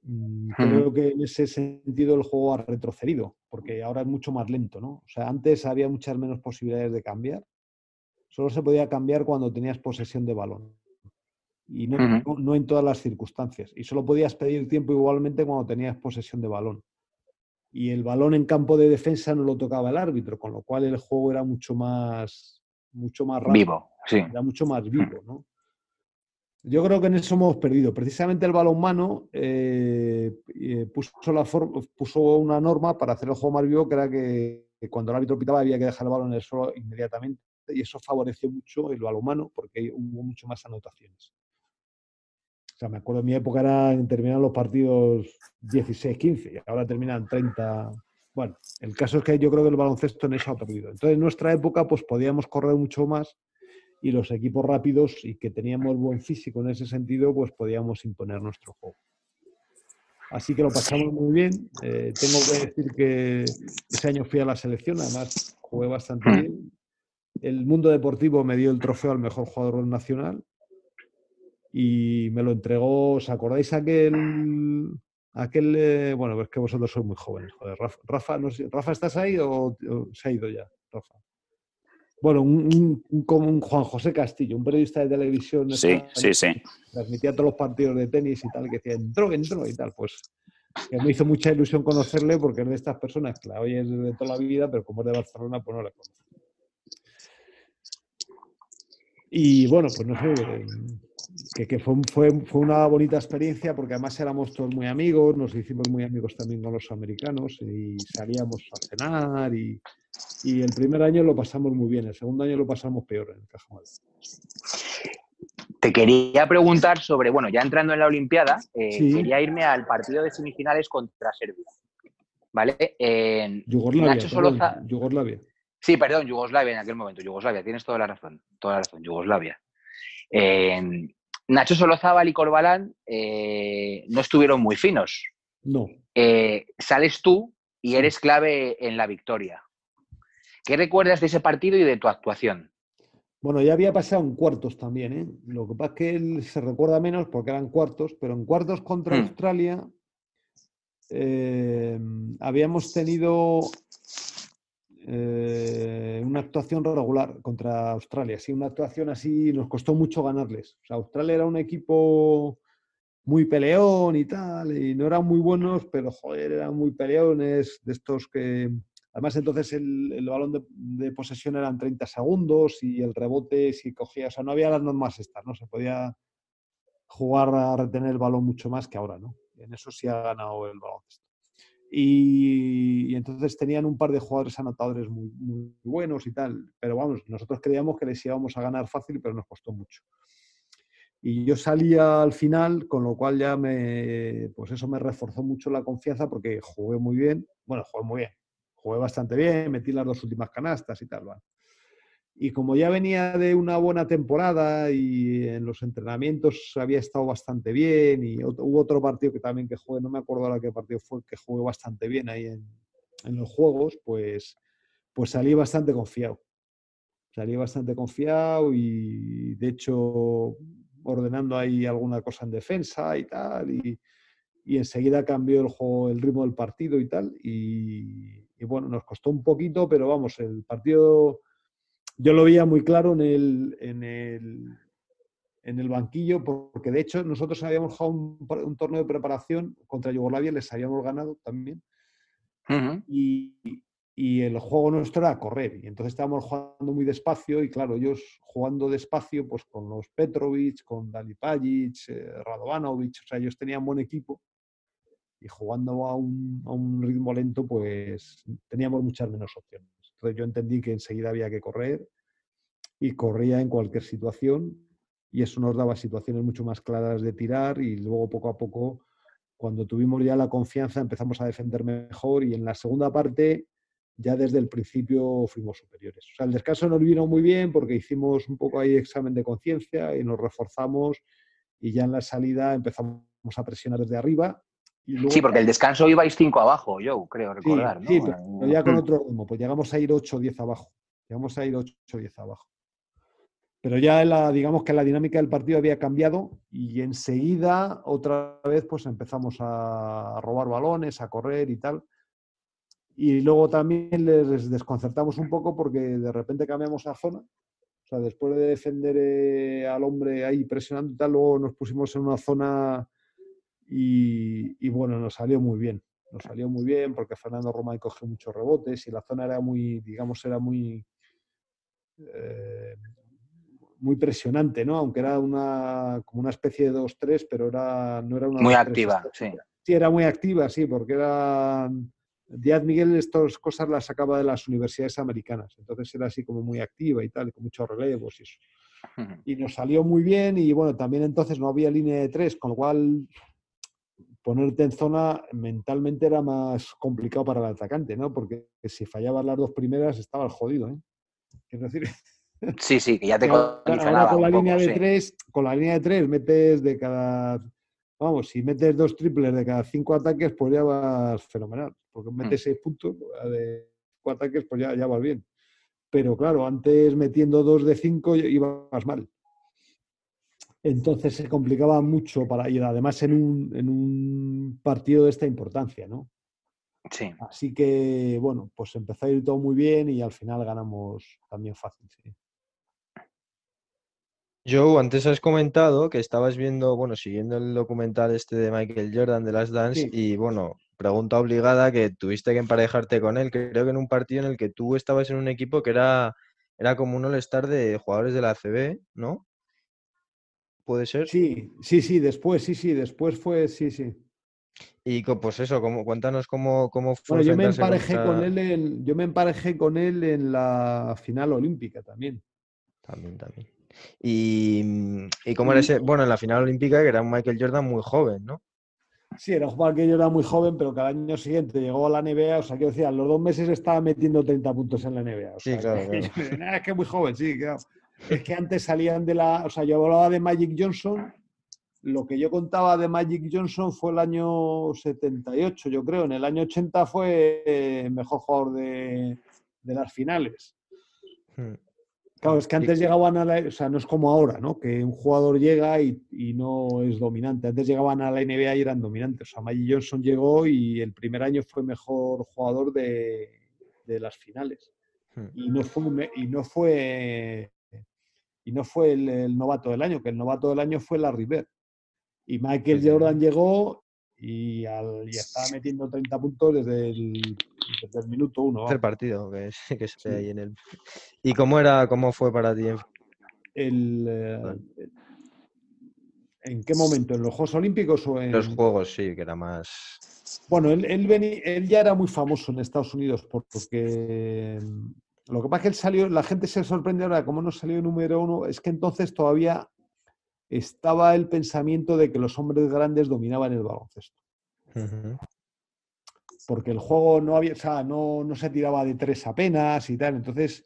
Mm, creo que en ese sentido el juego ha retrocedido, porque ahora es mucho más lento, ¿no? O sea, antes había muchas menos posibilidades de cambiar. Solo se podía cambiar cuando tenías posesión de balón. Y no, no en todas las circunstancias. Y solo podías pedir tiempo igualmente cuando tenías posesión de balón. Y el balón en campo de defensa no lo tocaba el árbitro, con lo cual el juego era mucho más, mucho más rápido. Vivo, sí. Era mucho más vivo, ¿no? Yo creo que en eso hemos perdido. Precisamente el balonmano eh, eh puso, la puso una norma para hacer el juego más vivo, que era que, cuando el árbitro pitaba había que dejar el balón en el suelo inmediatamente. Y eso favoreció mucho el balonmano porque hubo mucho más anotaciones. O sea, me acuerdo en mi época era terminar los partidos 16, 15 y ahora terminan 30, bueno, el caso es que yo creo que el baloncesto en eso ha perdido. Entonces, en nuestra época, pues podíamos correr mucho más y los equipos rápidos y que teníamos buen físico en ese sentido, pues podíamos imponer nuestro juego. Así que lo pasamos muy bien. Eh, tengo que decir que ese año fui a la selección, además jugué bastante hmm. bien. El mundo deportivo me dio el trofeo al mejor jugador nacional y me lo entregó, ¿os acordáis aquel Aquel, eh, bueno, es que vosotros sois muy jóvenes, joder. Rafa, no ¿Rafa estás ahí o, se ha ido ya, Rafa? Bueno, un, un, Juan José Castillo, un periodista de televisión. Sí, sí, sí. Transmitía todos los partidos de tenis y tal, que decía, entró, entró y tal. Pues que me hizo mucha ilusión conocerle porque es de estas personas que la oyes de toda la vida, pero como es de Barcelona, pues no la conozco. Y bueno, pues no sé, eh, que, fue, fue, fue, una bonita experiencia porque además éramos todos muy amigos, nos hicimos muy amigos también con los americanos y salíamos a cenar y, y el primer año lo pasamos muy bien, el segundo año lo pasamos peor en el Cajamal. Te quería preguntar sobre, bueno, ya entrando en la Olimpiada, eh, quería irme al partido de semifinales contra Serbia. ¿Vale? En Yugoslavia, Yugoslavia. Sí, perdón, Yugoslavia en aquel momento, Yugoslavia, tienes toda la razón, toda la razón, Yugoslavia. Nacho Solozábal y Corbalán eh, no estuvieron muy finos. No. Eh, sales tú y eres clave en la victoria. ¿Qué recuerdas de ese partido y de tu actuación? Bueno, ya había pasado en cuartos también, ¿eh? Lo que pasa es que él se recuerda menos porque eran cuartos, pero en cuartos contra hmm. Australia eh, habíamos tenido eh, una actuación regular contra Australia. Sí, una actuación así nos costó mucho ganarles. O sea, Australia era un equipo muy peleón y tal, y no eran muy buenos, pero joder, eran muy peleones, de estos que Además, entonces el, balón de, de, posesión eran 30 segundos y el rebote, si cogía, o sea, no había las normas estas, ¿no? Se podía jugar a retener el balón mucho más que ahora, ¿no? En eso sí ha ganado el baloncesto. Y, entonces tenían un par de jugadores anotadores muy, muy, buenos y tal, pero vamos, nosotros creíamos que les íbamos a ganar fácil, pero nos costó mucho. Y yo salía al final, con lo cual ya me, pues eso me reforzó mucho la confianza porque jugué muy bien, bueno, jugué muy bien, jugué bastante bien, metí las dos últimas canastas y tal, ¿vale? Y como ya venía de una buena temporada y en los entrenamientos había estado bastante bien y hubo otro partido que también que jugué, no me acuerdo ahora qué partido fue, que jugué bastante bien ahí en, en los juegos, pues, pues salí bastante confiado. Salí bastante confiado y de hecho ordenando ahí alguna cosa en defensa y tal y, y enseguida cambió el juego, el ritmo del partido y tal y, y bueno, nos costó un poquito, pero vamos, el partido yo lo veía muy claro en el, en el, en el banquillo, porque de hecho nosotros habíamos jugado un, un, torneo de preparación contra Yugoslavia, les habíamos ganado también. Uh -huh. y, y, el juego nuestro era correr. Y entonces estábamos jugando muy despacio y claro, ellos jugando despacio pues con los Petrovic, con Dali Pajic, eh, Radovanovic, o sea, ellos tenían buen equipo. Y jugando a un, a un ritmo lento, pues teníamos muchas menos opciones. Yo entendí que enseguida había que correr y corría en cualquier situación y eso nos daba situaciones mucho más claras de tirar y luego poco a poco, cuando tuvimos ya la confianza, empezamos a defender mejor y en la segunda parte ya desde el principio fuimos superiores. O sea, el descanso nos vino muy bien porque hicimos un poco ahí examen de conciencia y nos reforzamos y ya en la salida empezamos a presionar desde arriba Luego, sí, porque el descanso ibais 5 abajo, yo creo recordar. Sí, ¿no? sí pero ya con otro ritmo, pues llegamos a ir 8 o 10 abajo. Llegamos a ir 8 o 10 abajo. Pero ya la, digamos que la dinámica del partido había cambiado y enseguida otra vez pues empezamos a robar balones, a correr y tal. Y luego también les desconcertamos un poco porque de repente cambiamos a zona. O sea, después de defender eh, al hombre ahí presionando y tal, luego nos pusimos en una zona y, y, bueno, nos salió muy bien. Nos salió muy bien porque Fernando Romay cogió muchos rebotes y la zona era muy, digamos, era muy, eh, muy presionante, ¿no? Aunque era una, como una especie de 2-3, pero era, no era una... Muy activa, sí. Sí, era muy activa, sí, porque era... Díaz Miguel estas cosas las sacaba de las universidades americanas, entonces era así como muy activa y tal, con muchos relevos y eso. Y nos salió muy bien y bueno, también entonces no había línea de tres, con lo cual ponerte en zona mentalmente era más complicado para el atacante, ¿no? Porque si fallabas las dos primeras estabas jodido, ¿eh? Quiero decir. Sí, sí, que ya te ahora, ahora con la línea poco, de sí. tres, con la línea de tres metes de cada. Vamos, si metes dos triples de cada cinco ataques, pues ya vas fenomenal. Porque metes mm. seis puntos de cinco ataques, pues ya, ya vas bien. Pero claro, antes metiendo dos de cinco ibas mal. Entonces se complicaba mucho para ir, además en un, en un partido de esta importancia, ¿no? Sí. Así que, bueno, pues empezó a ir todo muy bien y al final ganamos también fácil, sí. Joe, antes has comentado que estabas viendo, bueno, siguiendo el documental este de Michael Jordan de las Dance sí. y, bueno, pregunta obligada que tuviste que emparejarte con él, creo que en un partido en el que tú estabas en un equipo que era, era como un all-star de jugadores de la ACB, ¿no? ¿Puede ser? Sí, sí, sí, después, sí, sí, después fue, sí, sí. Y pues eso, como, cuéntanos cómo, cómo fue. Bueno, yo me emparejé con él en, yo me emparejé con él en la final olímpica también. También, también. Y, y cómo era ese, bueno, en la final olímpica que era un Michael Jordan muy joven, ¿no? Sí, era un jugador que yo era muy joven, pero que al año siguiente llegó a la NBA, o sea, que decía, los dos meses estaba metiendo 30 puntos en la NBA. O sea, sí, claro. Que, claro. es que muy joven, sí, claro. Es que antes salían de la. O sea, yo hablaba de Magic Johnson. Lo que yo contaba de Magic Johnson fue el año 78, yo creo. En el año 80 fue el mejor jugador de, de las finales. Hmm. Claro, es que antes llegaban a la. O sea, no es como ahora, ¿no? Que un jugador llega y, y, no es dominante. Antes llegaban a la NBA y eran dominantes. O sea, Magic Johnson llegó y el primer año fue mejor jugador de, de las finales. Hmm. Y no fue. Y no fue y no fue el, el, novato del año, que el novato del año fue la River. Y Michael Jordan llegó y, al, y, estaba metiendo 30 puntos desde el desde el minuto uno. Tercer partido que, que se ve ahí en el. ¿Y cómo era, cómo fue para ti? El, eh, ¿En qué momento? ¿En los Juegos Olímpicos o en los Juegos? Sí, que era más. Bueno, él, él, ya era muy famoso en Estados Unidos porque lo que pasa es que él salió, la gente se sorprende ahora, como no salió número uno, es que entonces todavía estaba el pensamiento de que los hombres grandes dominaban el baloncesto. Porque el juego no había, o sea, no, no, se tiraba de tres apenas y tal. Entonces,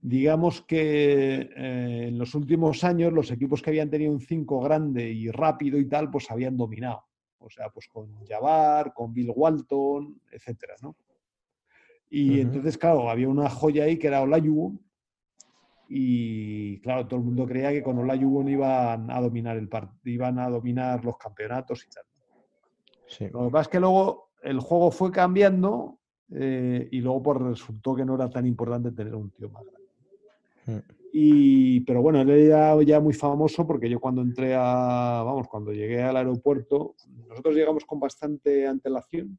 digamos que eh, en los últimos años los equipos que habían tenido un 5 grande y rápido y tal, pues habían dominado. O sea, pues con Jabbar, con Bill Walton, etcétera, ¿no? Y entonces, claro, había una joya ahí que era Olajuwon, y claro, todo el mundo creía que con Olajuwon iban a dominar el iban a dominar los campeonatos y tal. Lo que pasa es que luego el juego fue cambiando eh, y luego pues resultó que no era tan importante tener un tío más grande. Mm. Y, pero bueno, él era ya muy famoso porque yo cuando entré a, vamos, cuando llegué al aeropuerto, nosotros llegamos con bastante antelación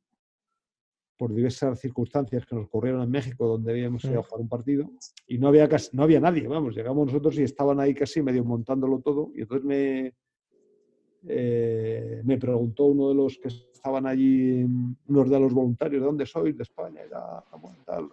por diversas circunstancias que nos ocurrieron en México, donde habíamos ido a mm. jugar un partido, y no había, casi, no había nadie, vamos, llegamos nosotros y estaban ahí casi medio montándolo todo, y entonces me, eh, me preguntó uno de los que estaban allí, unos de los voluntarios, ¿de dónde sois? De España, y tal,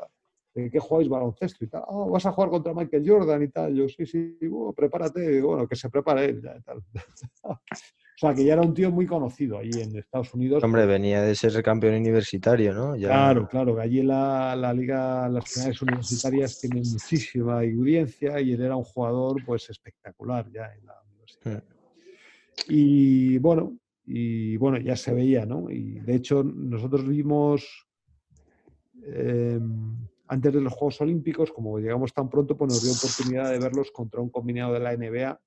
¿de qué jugáis baloncesto? Y tal, oh, vas a jugar contra Michael Jordan y tal, yo sí, sí, prepárate, bueno, que se prepare él, ya, y tal. O sea, que ya era un tío muy conocido ahí en Estados Unidos. Hombre, venía de ser campeón universitario, ¿no? Claro, claro, que allí la, la liga, las finales universitarias tienen muchísima audiencia y él era un jugador pues espectacular ya en la universidad. Hmm. Y bueno, y bueno, ya se veía, ¿no? Y de hecho nosotros vimos em, antes de los Juegos Olímpicos, como llegamos tan pronto, pues nos dio oportunidad de verlos contra un combinado de la NBA.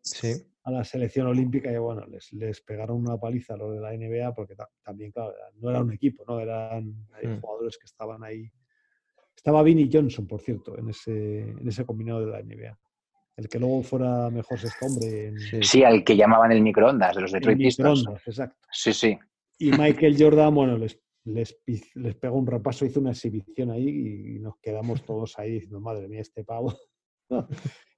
Sí a la selección olímpica y bueno, les, les pegaron una paliza a lo de la NBA porque también, claro, no era un equipo, ¿no? Eran mm. jugadores que estaban ahí. Estaba Vinnie Johnson, por cierto, en ese, en ese combinado de la NBA. El que luego fuera mejor sexto hombre. Sí, al que llamaban el microondas de los Detroit Pistons. exacto. Sí, sí. Y Michael Jordan, bueno, les, les, les pegó un repaso, hizo una exhibición ahí y nos quedamos todos ahí diciendo, madre mía, este pavo.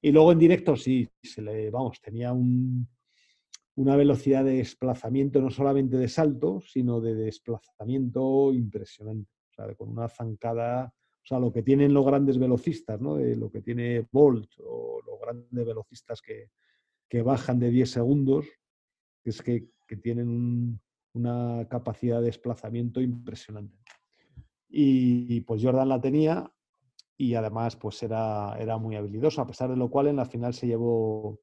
Y luego en directo sí, se le, vamos, tenía una velocidad de desplazamiento no solamente de salto, sino de desplazamiento impresionante. O sea, con una zancada, o sea, lo que tienen los grandes velocistas, ¿no? De lo que tiene Bolt o los grandes velocistas que, bajan de 10 segundos, que es que, tienen una capacidad de desplazamiento impresionante. Y pues Jordan la tenía y además pues era, era muy habilidoso, a pesar de lo cual en la final se llevó,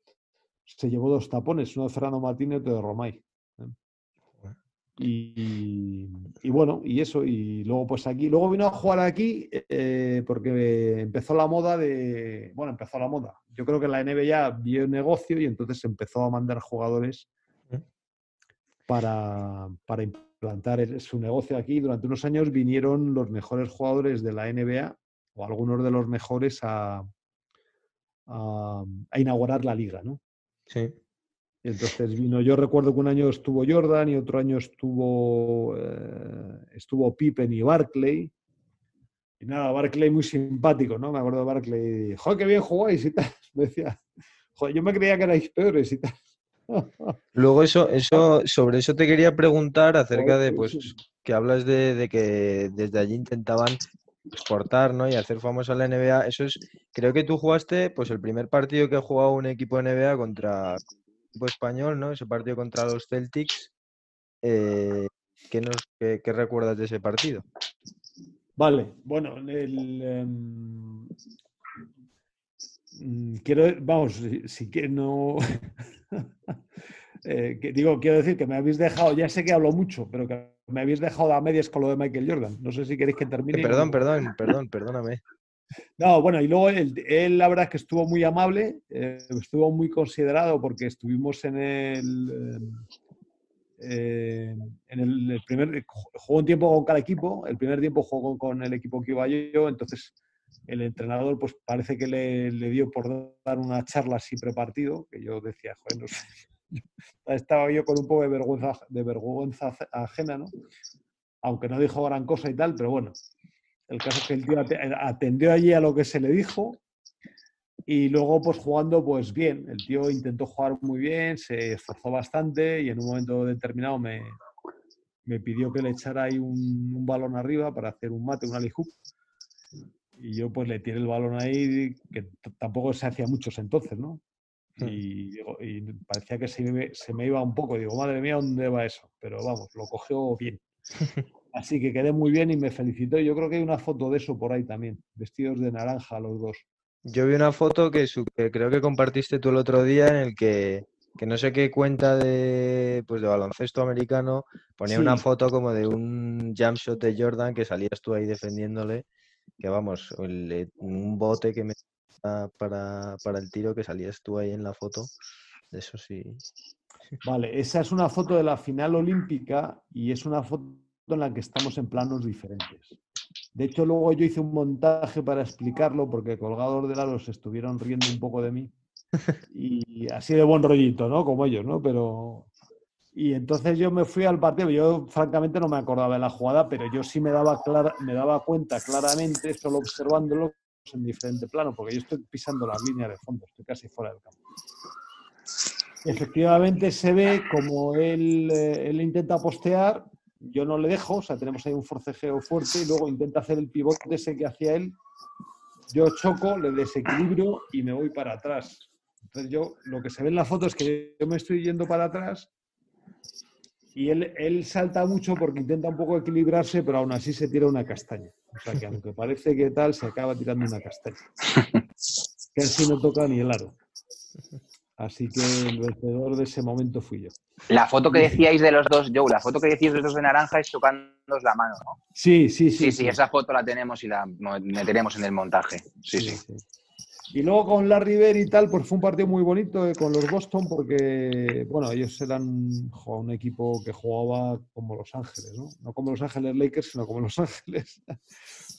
se llevó dos tapones, uno de Fernando Martínez y otro de Romay. ¿eh? Y, bueno, y eso, y luego pues aquí, luego vino a jugar aquí eh, porque empezó la moda de, bueno, empezó la moda. Yo creo que la NBA vio negocio y entonces empezó a mandar jugadores para, para implantar su negocio aquí. Durante unos años vinieron los mejores jugadores de la NBA o algunos de los mejores a, a, inaugurar la liga, ¿no? Sí. Entonces vino, yo recuerdo que un año estuvo Jordan y otro año estuvo, eh, estuvo Pippen y Barclay. Y nada, Barclay muy simpático, ¿no? Me acuerdo de Barclay, joder, qué bien jugáis y tal. Me decía, joder, yo me creía que erais peores y tal. Luego eso, eso, sobre eso te quería preguntar acerca de, pues, que hablas de, de que desde allí intentaban exportar ¿no? y hacer famosa la NBA. Eso es, creo que tú jugaste pues el primer partido que ha jugado un equipo de NBA contra un equipo español, ¿no? Ese partido contra los Celtics. Eh, ¿qué, recuerdas de ese partido? Vale, bueno, el, em, mm, quiero, vamos, si, que no, eh, digo, quiero decir que me habéis dejado, ya sé que hablo mucho, pero que me habéis dejado a medias con lo de Michael Jordan. No sé si queréis que termine. Perdón, perdón, perdón, perdóname. No, bueno, y luego él, la verdad es que estuvo muy amable, eh, estuvo muy considerado porque estuvimos en el, eh, en el, primer, jugó un tiempo con cada equipo, el primer tiempo jugó con el equipo que iba yo, entonces el entrenador pues parece que le, le dio por dar una charla así prepartido, que yo decía, joder, no sé, estaba yo con un poco de vergüenza, de vergüenza ajena, ¿no? aunque no dijo gran cosa y tal, pero bueno, el caso es que el tío atendió allí a lo que se le dijo y luego pues jugando pues bien, el tío intentó jugar muy bien, se esforzó bastante y en un momento determinado me, me pidió que le echara ahí un, balón arriba para hacer un mate, un alley Y yo pues le tiré el balón ahí, que tampoco se hacía muchos entonces, ¿no? Hmm. Y, parecía que se me, se me, iba un poco. Digo, madre mía, ¿dónde va eso? Pero vamos, lo cogió bien. Así que quedé muy bien y me felicitó. Yo creo que hay una foto de eso por ahí también, vestidos de naranja los dos. Yo vi una foto que, creo que compartiste tú el otro día en el que, no sé qué cuenta de, pues de baloncesto americano ponía una foto como de un jump shot de Jordan que salías tú ahí defendiéndole, que vamos, un bote que me para, para el tiro que salías tú ahí en la foto. Eso sí. Vale, esa es una foto de la final olímpica y es una foto en la que estamos en planos diferentes. De hecho, luego yo hice un montaje para explicarlo porque colgados de lados estuvieron riendo un poco de mí. Y así de buen rollito, ¿no? Como ellos, ¿no? Pero. Y entonces yo me fui al partido. Yo, francamente, no me acordaba de la jugada, pero yo sí me daba, me daba cuenta claramente, solo observándolo, en diferente plano, porque yo estoy pisando las líneas de fondo, estoy casi fuera del campo. Efectivamente se ve como él, eh, él intenta postear, yo no le dejo, o sea, tenemos ahí un forcejeo fuerte y luego intenta hacer el pivote ese que hacía él. Yo choco, le desequilibro y me voy para atrás. Entonces yo, lo que se ve en la foto es que yo me estoy yendo para atrás y él, él salta mucho porque intenta un poco equilibrarse, pero aún así se tira una castaña. O sea que aunque parece que tal, se acaba tirando una castaña. Que él sí no toca ni el aro. Así que el vencedor de ese momento fui yo. La foto que decíais de los dos, Joe, la foto que decíais de los dos de naranja es tocándonos la mano, ¿no? Sí, sí, sí. Sí, sí, esa foto la tenemos y la meteremos en el montaje. sí. sí. sí. Y luego con Larry Bird y tal, pues fue un partido muy bonito eh, con los Boston porque, bueno, ellos eran un equipo que jugaba como Los Ángeles, ¿no? No como Los Ángeles Lakers, sino como Los Ángeles.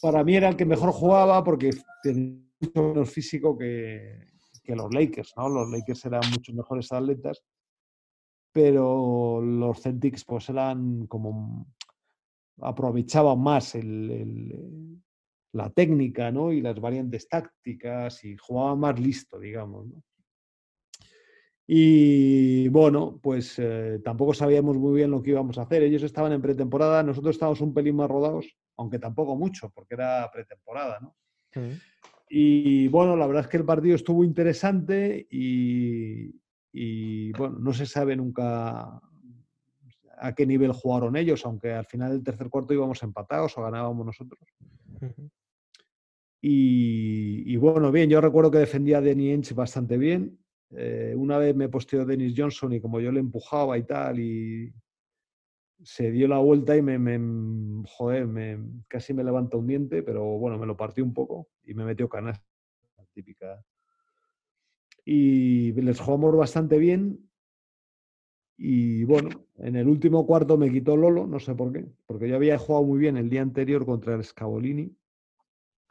Para mí era el que mejor jugaba porque tenía mucho menos físico que, los Lakers, ¿no? Los Lakers eran muchos mejores atletas, pero los Celtics pues eran como aprovechaban más el la técnica ¿no? y las variantes tácticas y jugaba más listo, digamos. Y bueno, pues eh, tampoco sabíamos muy bien lo que íbamos a hacer. Ellos estaban en pretemporada, nosotros estábamos un pelín más rodados, aunque tampoco mucho, porque era pretemporada. ¿no? Y bueno, la verdad es que el partido estuvo interesante y, y, bueno, no se sabe nunca a qué nivel jugaron ellos, aunque al final del tercer cuarto íbamos empatados o ganábamos nosotros. Y, bueno, bien, yo recuerdo que defendía a Denny Ench bastante bien. Eh, una vez me posteó Dennis Johnson y como yo le empujaba y tal, y se dio la vuelta y me, me joder, me, casi me levanta un diente, pero bueno, me lo partió un poco y me metió canasta típica. Y les jugamos bastante bien. Y bueno, en el último cuarto me quitó Lolo, no sé por qué, porque yo había jugado muy bien el día anterior contra el Scavolini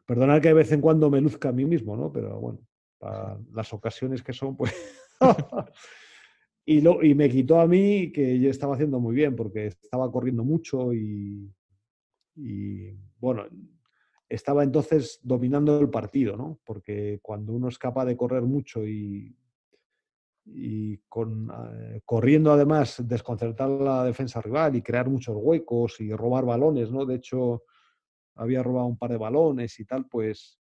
Perdonad que de vez en cuando me luzca a mí mismo, ¿no? Pero bueno, para las ocasiones que son, pues... y, me quitó a mí que yo estaba haciendo muy bien porque estaba corriendo mucho y, y bueno, estaba entonces dominando el partido, ¿no? Porque cuando uno es capaz de correr mucho y, y con, eh, corriendo además desconcertar la defensa rival y crear muchos huecos y robar balones, ¿no? De hecho, había robado un par de balones y tal, pues,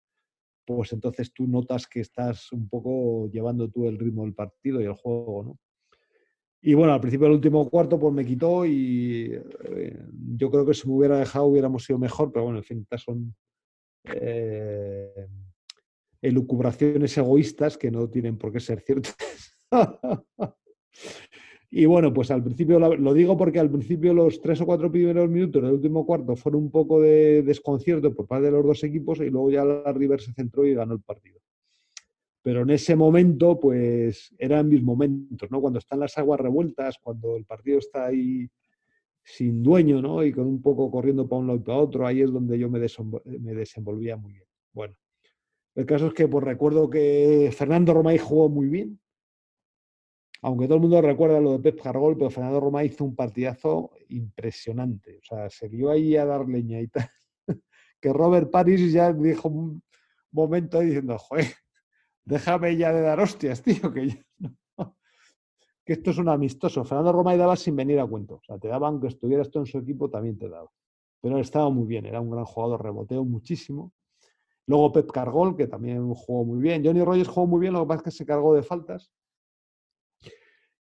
pues entonces tú notas que estás un poco llevando tú el ritmo del partido y el juego, ¿no? Y bueno, al principio del último cuarto pues me quitó y eh, yo creo que si me hubiera dejado hubiéramos sido mejor, pero bueno, en fin, estas son eh, elucubraciones egoístas que no tienen por qué ser ciertas. Y bueno, pues al principio, lo digo porque al principio los tres o cuatro primeros minutos del último cuarto fueron un poco de desconcierto por parte de los dos equipos y luego ya la River se centró y ganó el partido. Pero en ese momento, pues eran mis momentos, ¿no? Cuando están las aguas revueltas, cuando el partido está ahí sin dueño, ¿no? Y con un poco corriendo para un lado y para otro, ahí es donde yo me, desenvolvía muy bien. Bueno, el caso es que pues recuerdo que Fernando Romay jugó muy bien, aunque todo el mundo recuerda lo de Pep Cargol, pero Fernando Roma hizo un partidazo impresionante. O sea, se dio ahí a dar leña y tal. que Robert Paris ya dijo un momento diciendo, joder, déjame ya de dar hostias, tío, que, que esto es un amistoso. Fernando Roma y daba sin venir a cuento. O sea, te daban que estuvieras tú en su equipo, también te daba. Pero estaba muy bien, era un gran jugador, reboteó muchísimo. Luego Pep Cargol, que también jugó muy bien. Johnny Rogers jugó muy bien, lo que pasa es que se cargó de faltas.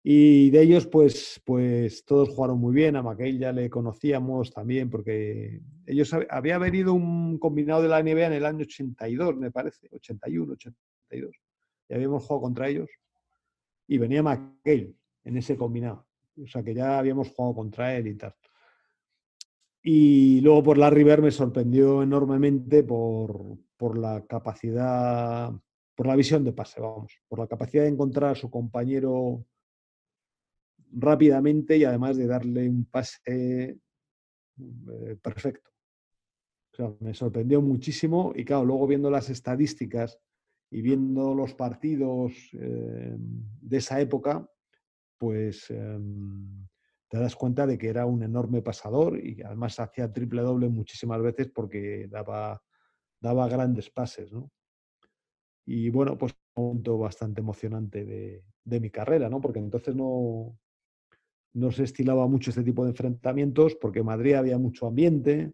Y de ellos, pues, pues todos jugaron muy bien. A McHale ya le conocíamos también, porque ellos había venido un combinado de la NBA en el año 82, me parece, 81, 82. Y habíamos jugado contra ellos. Y venía McHale en ese combinado. O sea que ya habíamos jugado contra él y tal. Y luego por la River me sorprendió enormemente por, por la capacidad, por la visión de pase, vamos, por la capacidad de encontrar a su compañero rápidamente y además de darle un pase eh, perfecto. me sorprendió muchísimo y claro, luego viendo las estadísticas y viendo los partidos eh, de esa época, pues em, te das cuenta de que era un enorme pasador y además hacía triple doble muchísimas veces porque daba, daba grandes pases. Y bueno, pues un momento bastante emocionante de, de mi carrera, ¿no? porque entonces no, no se estilaba mucho este tipo de enfrentamientos porque en Madrid había mucho ambiente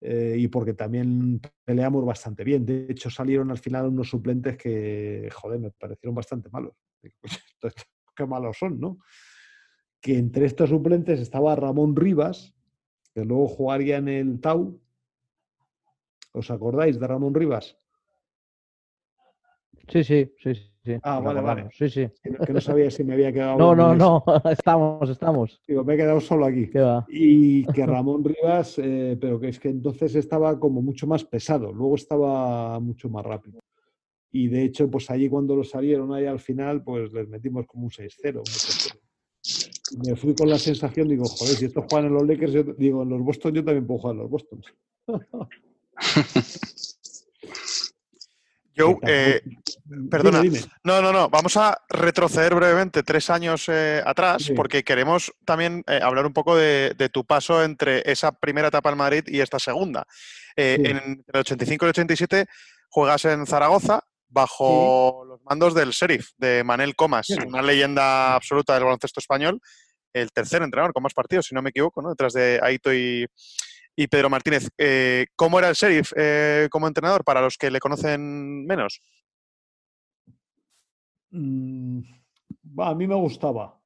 eh, y porque también peleamos bastante bien. De hecho, salieron al final unos suplentes que, joder, me parecieron bastante malos. Qué malos son, ¿no? Que entre estos suplentes estaba Ramón Rivas, que luego jugaría en el Tau. ¿Os acordáis de Ramón Rivas? Sí, sí, sí, sí. Ah, vale, vale. Sí, sí. Que no sabía si me había quedado. No, no, no, estamos, estamos. Digo, me he quedado solo aquí. Y que Ramón Rivas, eh, pero que es que entonces estaba como mucho más pesado, luego estaba mucho más rápido. Y de hecho, pues allí cuando lo salieron ahí al final, pues les metimos como un 6-0. Me fui con la sensación, digo, joder, si estos juegan en los Lakers, yo, digo, en los Boston yo también puedo jugar en los Boston. Joe, eh, perdona. No, no, no. Vamos a retroceder brevemente tres años eh, atrás porque queremos también eh, hablar un poco de, tu paso entre esa primera etapa en Madrid y esta segunda. En el 85 y el 87 juegas en Zaragoza bajo los mandos del sheriff, de Manel Comas, una leyenda absoluta del baloncesto español, el tercer entrenador con más partidos, si no me equivoco, ¿no? detrás de Aito y, y Pedro Martínez. Eh, ¿Cómo era el sheriff eh, como entrenador para los que le conocen menos? Mm, a mí me gustaba.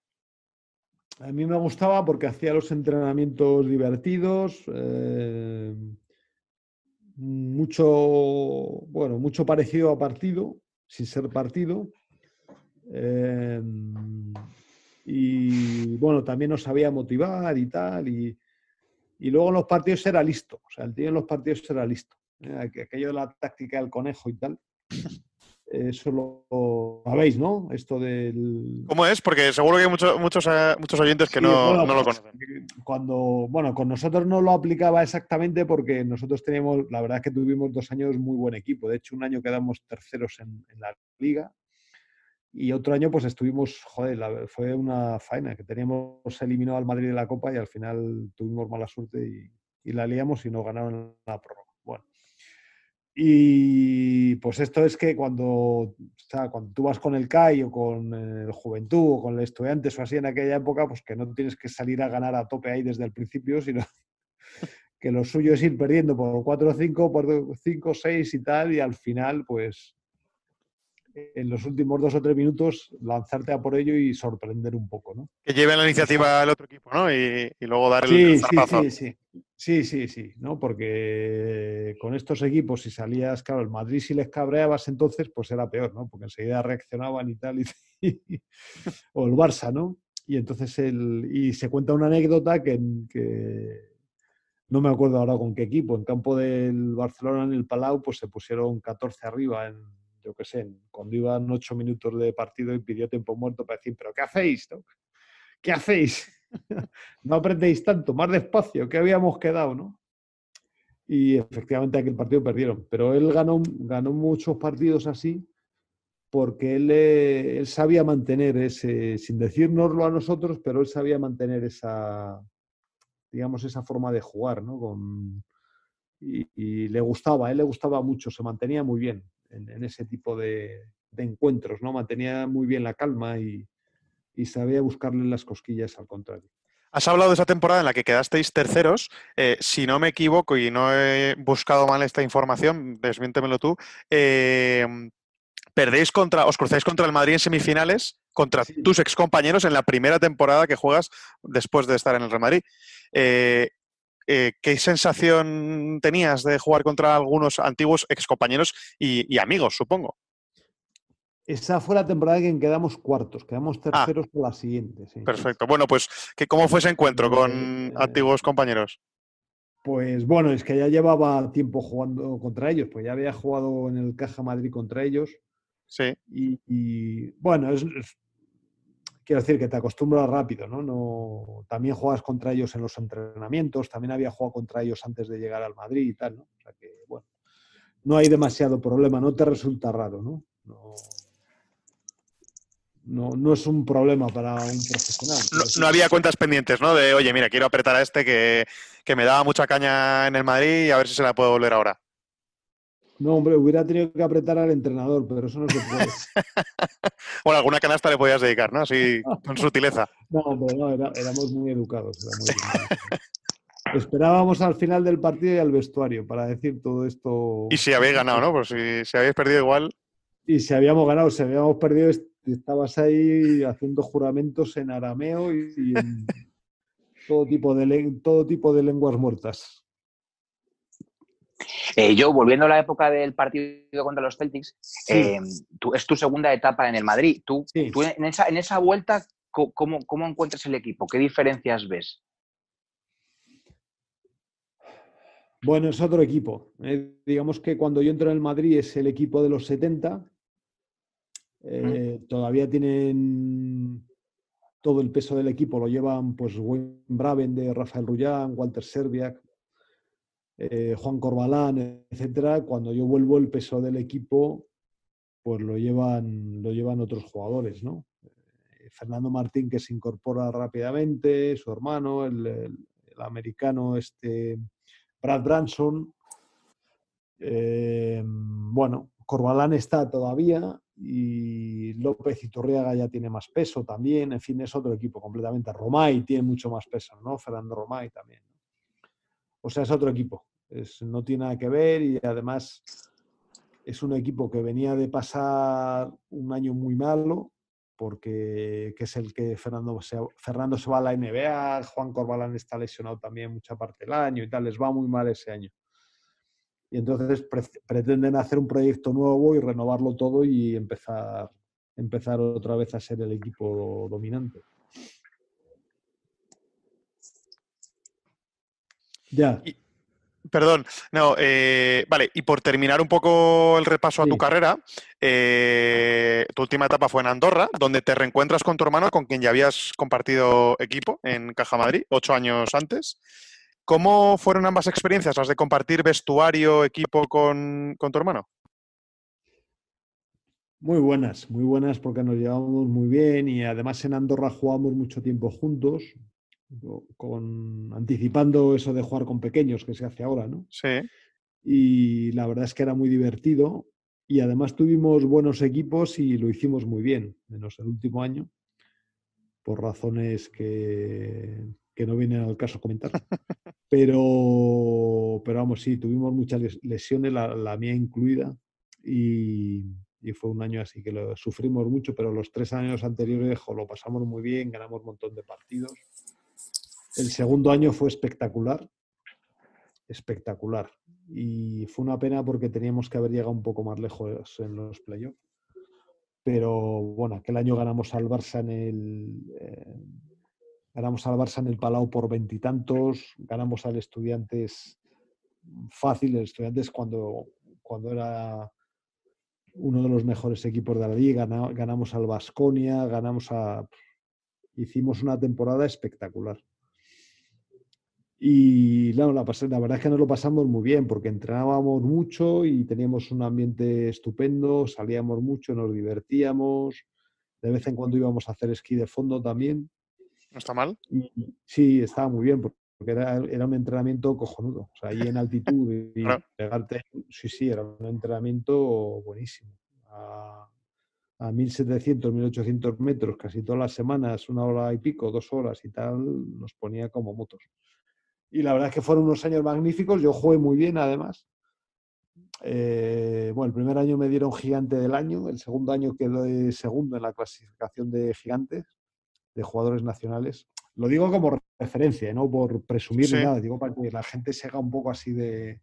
A mí me gustaba porque hacía los entrenamientos divertidos, eh, mucho, bueno, mucho parecido a partido, sin ser partido. y bueno, también nos sabía motivar y tal. Y, y luego en los partidos era listo, o sea, el tío en los partidos era listo. ¿eh? Aquello de la táctica del conejo y tal. Eso lo sabéis, ¿no? Esto del. ¿Cómo es? Porque seguro que hay muchos, muchos, eh, muchos oyentes que no, no, lo pues, conocen. Cuando, bueno, con nosotros no lo aplicaba exactamente porque nosotros teníamos, la verdad es que tuvimos dos años muy buen equipo. De hecho, un año quedamos terceros en, en la liga y otro año, pues estuvimos, joder, fue una faena, que teníamos eliminado al Madrid de la Copa y al final tuvimos mala suerte y, la liamos y nos ganaron la prórroga. Bueno. Y pues esto es que cuando, o sea, cuando tú vas con el CAI o con el Juventud o con el Estudiantes o así en aquella época, pues que no tienes que salir a ganar a tope ahí desde el principio, sino que lo suyo es ir perdiendo por 4 o 5, por 5 o 6 y tal, y al final, pues en los últimos dos o tres minutos lanzarte a por ello y sorprender un poco, ¿no? Que lleve la iniciativa al otro equipo, ¿no? Y, luego dar el, sí, Sí, sí, sí, sí, sí, ¿no? Porque con estos equipos, si salías, claro, el Madrid si les cabreabas entonces, pues era peor, ¿no? Porque enseguida reaccionaban y tal, y, o el Barça, ¿no? Y entonces el, y se cuenta una anécdota que, que no me acuerdo ahora con qué equipo, en campo del Barcelona en el Palau, pues se pusieron 14 arriba en yo qué sé, cuando iban ocho minutos de partido y pidió tiempo muerto para decir, pero ¿qué hacéis? ¿Qué hacéis? no aprendéis tanto, más despacio, que habíamos quedado, ¿no? Y efectivamente aquel partido perdieron, pero él ganó, ganó muchos partidos así porque él, él, sabía mantener ese, sin decírnoslo a nosotros, pero él sabía mantener esa, digamos, esa forma de jugar, ¿no? Con, y, le gustaba, a él le gustaba mucho, se mantenía muy bien en, ese tipo de, encuentros, ¿no? Mantenía muy bien la calma y, sabía buscarle las cosquillas al contrario. Has hablado de esa temporada en la que quedasteis terceros. Eh, si no me equivoco y no he buscado mal esta información, desmiéntemelo tú. Eh, perdéis contra, os cruzáis contra el Madrid en semifinales, contra tus excompañeros en la primera temporada que juegas después de estar en el Real Madrid. Eh, eh, ¿qué sensación tenías de jugar contra algunos antiguos excompañeros y, y amigos, supongo? Esa fue la temporada en que quedamos cuartos, quedamos ah. terceros por la siguiente. Perfecto. Bueno, pues, ¿cómo fue ese encuentro con eh, antiguos compañeros? Pues bueno, es que ya llevaba tiempo jugando contra ellos, pues ya había jugado en el Caja Madrid contra ellos. Sí. Y, bueno, es, quiero decir que te acostumbras rápido, ¿no? ¿no? También juegas contra ellos en los entrenamientos, también había jugado contra ellos antes de llegar al Madrid y tal, ¿no? O sea que, bueno, no hay demasiado problema, no te resulta raro, ¿no? No, no, es un problema para un profesional. No, había cuentas pendientes, ¿no? De, oye, mira, quiero apretar a este que, que me daba mucha caña en el Madrid y a ver si se la puedo volver ahora. No, hombre, hubiera tenido que apretar al entrenador, pero eso no se puede. bueno, alguna canasta le podías dedicar, ¿no? Así, con sutileza. no, hombre, no, éramos muy educados. Esperábamos al final del partido y al vestuario para decir todo esto. Y si habéis ganado, ¿no? Pues si, si habéis perdido igual. Y si habíamos ganado, si habíamos perdido, estabas ahí haciendo juramentos en arameo y, en todo tipo de, todo tipo de lenguas muertas. Eh, yo, volviendo a la época del partido contra los Celtics, eh, es tu segunda etapa en el Madrid. Tú, en, esa, en, esa, vuelta, ¿cómo, ¿cómo, encuentras el equipo? ¿Qué diferencias ves? Bueno, es otro equipo. Eh, digamos que cuando yo entro en el Madrid es el equipo de los 70. Todavía tienen todo el peso del equipo, lo llevan pues Wayne Braven de Rafael Rullán, Walter Serbiak, eh, Juan Corbalán, etcétera, cuando yo vuelvo el peso del equipo, pues lo llevan, lo llevan otros jugadores, ¿no? Eh, Fernando Martín que se incorpora rápidamente, su hermano, el, americano este Brad Branson. Eh, bueno, Corbalán está todavía y López Iturriaga ya tiene más peso también. En fin, es otro equipo completamente. Romay tiene mucho más peso, ¿no? Fernando Romay también. O sea, es otro equipo no tiene nada que ver y además es un equipo que venía de pasar un año muy malo, porque que es el que Fernando se, Fernando se va a la NBA, Juan Corbalán está lesionado también mucha parte del año y tal, les va muy mal ese año. Y entonces pretenden hacer un proyecto nuevo y renovarlo todo y empezar, empezar otra vez a ser el equipo dominante. Ya. Perdón, no, eh, vale, y por terminar un poco el repaso a tu carrera, eh, tu última etapa fue en Andorra, donde te reencuentras con tu hermano, con quien ya habías compartido equipo en Caja Madrid, ocho años antes. ¿Cómo fueron ambas experiencias, las de compartir vestuario, equipo con, con tu hermano? Muy buenas, muy buenas porque nos llevamos muy bien y además en Andorra jugamos mucho tiempo juntos, con, anticipando eso de jugar con pequeños que se hace ahora, ¿no? Sí. Y la verdad es que era muy divertido y además tuvimos buenos equipos y lo hicimos muy bien, menos el último año, por razones que, que no vienen al caso comentar. Pero, pero vamos, sí, tuvimos muchas lesiones, la, mía incluida, y, y, fue un año así que lo sufrimos mucho, pero los tres años anteriores lo pasamos muy bien, ganamos un montón de partidos el segundo año fue espectacular, espectacular. Y fue una pena porque teníamos que haber llegado un poco más lejos en los playoffs. Pero bueno, aquel año ganamos al Barça en el. Eh, ganamos al Barça en el Palau por veintitantos, ganamos al Estudiantes fácil, el Estudiantes cuando, cuando era uno de los mejores equipos de la liga, ganamos al Vasconia, ganamos a. Hicimos una temporada espectacular Y la, la verdad es que nos lo pasamos muy bien porque entrenábamos mucho y teníamos un ambiente estupendo, salíamos mucho, nos divertíamos. De vez en cuando íbamos a hacer esquí de fondo también. ¿No está mal? sí, estaba muy bien porque era, era, un entrenamiento cojonudo. O sea, ahí en altitud y pegarte. Sí, sí, era un entrenamiento buenísimo. A, a 1700, 1800 metros, casi todas las semanas, una hora y pico, dos horas y tal, nos ponía como motos. Y la verdad es que fueron unos años magníficos. Yo jugué muy bien, además. Eh, bueno, el primer año me dieron gigante del año, el segundo año quedé segundo en la clasificación de gigantes, de jugadores nacionales. Lo digo como referencia, no por presumir ni nada, digo para que la gente se haga un poco así de,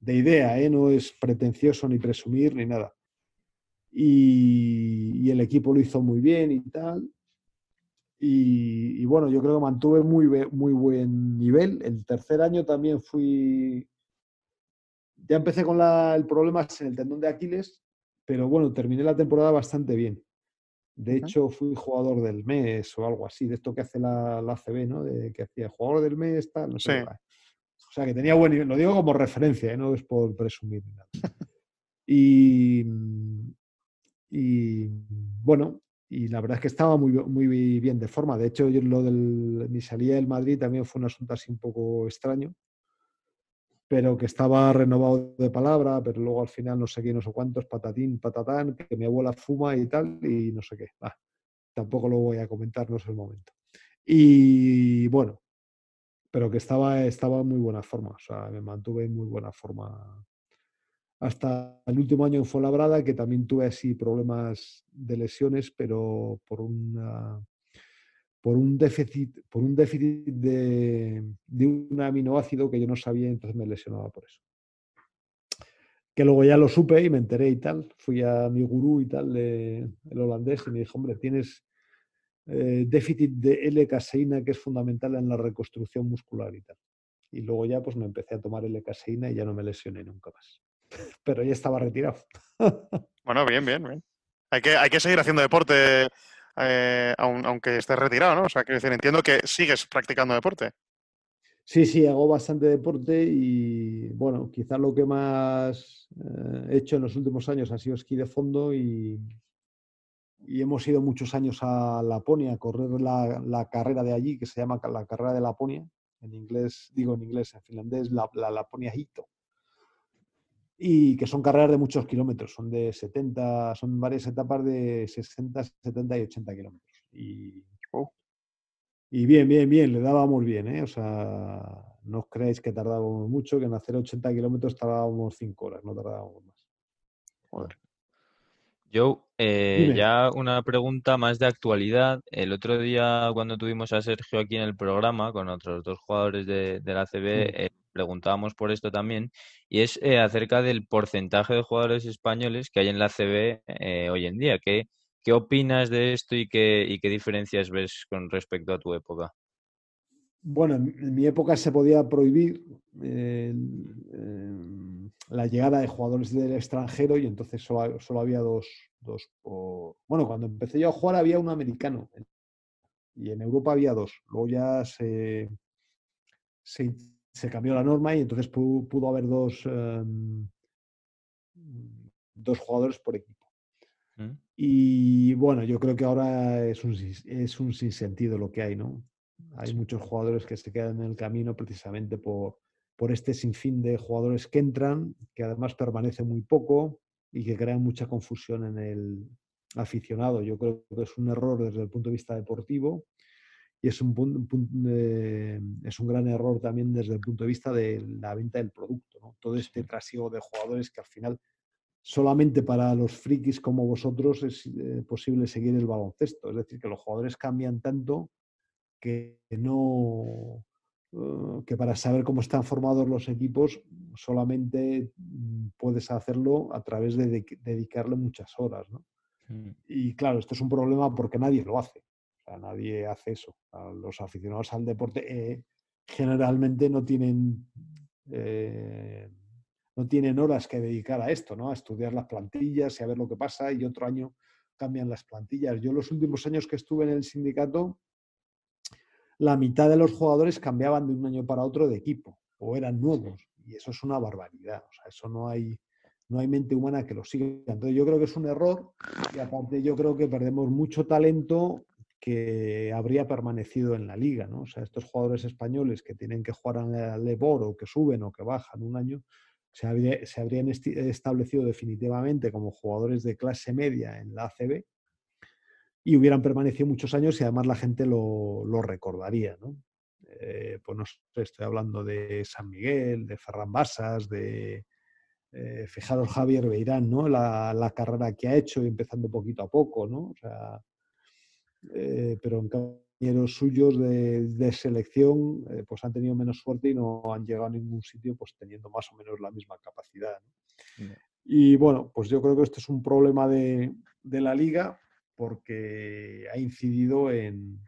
de idea, ¿eh? no es pretencioso ni presumir ni nada. Y, y, el equipo lo hizo muy bien y tal. Y, bueno, yo creo que mantuve muy, muy buen nivel. El tercer año también fui... Ya empecé con el problema en el tendón de Aquiles, pero bueno, terminé la temporada bastante bien. De hecho, fui jugador del mes o algo así, de esto que hace la, la ACB, ¿no? De que hacía jugador del mes, tal, no sé. O sea, que tenía buen nivel. Lo digo como referencia, ¿eh? no es por presumir. Nada. y, y bueno, y la verdad es que estaba muy, muy bien de forma. De hecho, yo, lo del, mi salida del Madrid también fue un asunto así un poco extraño, pero que estaba renovado de palabra, pero luego al final no sé qué, no sé cuántos, patatín, patatán, que mi abuela fuma y tal, y no sé qué. tampoco lo voy a comentar, no es el momento. Y bueno, pero que estaba, estaba en muy buena forma, o sea, me mantuve en muy buena forma hasta el último año en Fuenlabrada, que también tuve así problemas de lesiones, pero por una por un déficit, por un déficit de, un aminoácido que yo no sabía, entonces me lesionaba por eso. Que luego ya lo supe y me enteré y tal. Fui a mi gurú y tal, el holandés, y me dijo, hombre, tienes eh, déficit de L-caseína que es fundamental en la reconstrucción muscular y tal. Y luego ya pues me empecé a tomar L-caseína y ya no me lesioné nunca más pero ya estaba retirado. bueno, bien, bien, bien. Hay que, hay que seguir haciendo deporte eh, aunque estés retirado, ¿no? O sea, quiero decir, entiendo que sigues practicando deporte. Sí, sí, hago bastante deporte y bueno, quizás lo que más eh, he hecho en los últimos años ha sido esquí de fondo y, y hemos ido muchos años a Laponia a correr la, la, carrera de allí que se llama la carrera de Laponia. En inglés, digo en inglés, en finlandés, la, la Laponia Hito y que son carreras de muchos kilómetros, son de 70, son varias etapas de 60, 70 y 80 kilómetros. Y, oh. y bien, bien, bien, le dábamos bien, ¿eh? O sea, no os creáis que tardábamos mucho, que en hacer 80 kilómetros tardábamos 5 horas, no tardábamos más. Joder. Joe, eh, ya una pregunta más de actualidad. El otro día, cuando tuvimos a Sergio aquí en el programa con otros dos jugadores de, la CB, preguntábamos por esto también, y es eh, acerca del porcentaje de jugadores españoles que hay en la CB eh, hoy en día. ¿Qué, ¿Qué opinas de esto y qué, y qué diferencias ves con respecto a tu época? Bueno, en mi época se podía prohibir la llegada de jugadores del extranjero y entonces solo, solo había dos, dos Bueno, cuando empecé yo a jugar había un americano y en Europa había dos. Luego ya se se cambió la norma y entonces pudo, haber dos, em, dos jugadores por equipo. Mm. Y bueno, yo creo que ahora es un, es un sinsentido lo que hay, ¿no? Hay muchos jugadores que se quedan en el camino precisamente por, por este sinfín de jugadores que entran, que además permanecen muy poco y que crean mucha confusión en el aficionado. Yo creo que es un error desde el punto de vista deportivo y es un, es un gran error también desde el punto de vista de la venta del producto. ¿no? Todo este trasiego de jugadores que al final solamente para los frikis como vosotros es eh, posible seguir el baloncesto. Es decir, que los jugadores cambian tanto que no eh, que para saber cómo están formados los equipos solamente mm, puedes hacerlo a través de, dedicarle muchas horas. ¿no? Y claro, esto es un problema porque nadie lo hace nadie hace eso. Los aficionados al deporte eh, generalmente no tienen, eh, no tienen horas que dedicar a esto, ¿no? a estudiar las plantillas y a ver lo que pasa y otro año cambian las plantillas. Yo los últimos años que estuve en el sindicato la mitad de los jugadores cambiaban de un año para otro de equipo o eran nuevos. Y eso es una barbaridad. O sea, eso no hay, no hay mente humana que lo siga. Entonces yo creo que es un error y aparte yo creo que perdemos mucho talento que habría permanecido en la liga, ¿no? O sea, estos jugadores españoles que tienen que jugar al Lebor o que suben o que bajan un año, se, habrían establecido definitivamente como jugadores de clase media en la ACB y hubieran permanecido muchos años y además la gente lo, recordaría, ¿no? Eh, pues no estoy hablando de San Miguel, de Ferran Basas, de, eh, fijaros Javier Beirán, ¿no? La, la, carrera que ha hecho, empezando poquito a poco, ¿no? O sea, eh, pero en compañeros suyos de, selección eh, pues han tenido menos suerte y no han llegado a ningún sitio pues teniendo más o menos la misma capacidad. Y bueno, pues yo creo que esto es un problema de, la liga porque ha incidido en,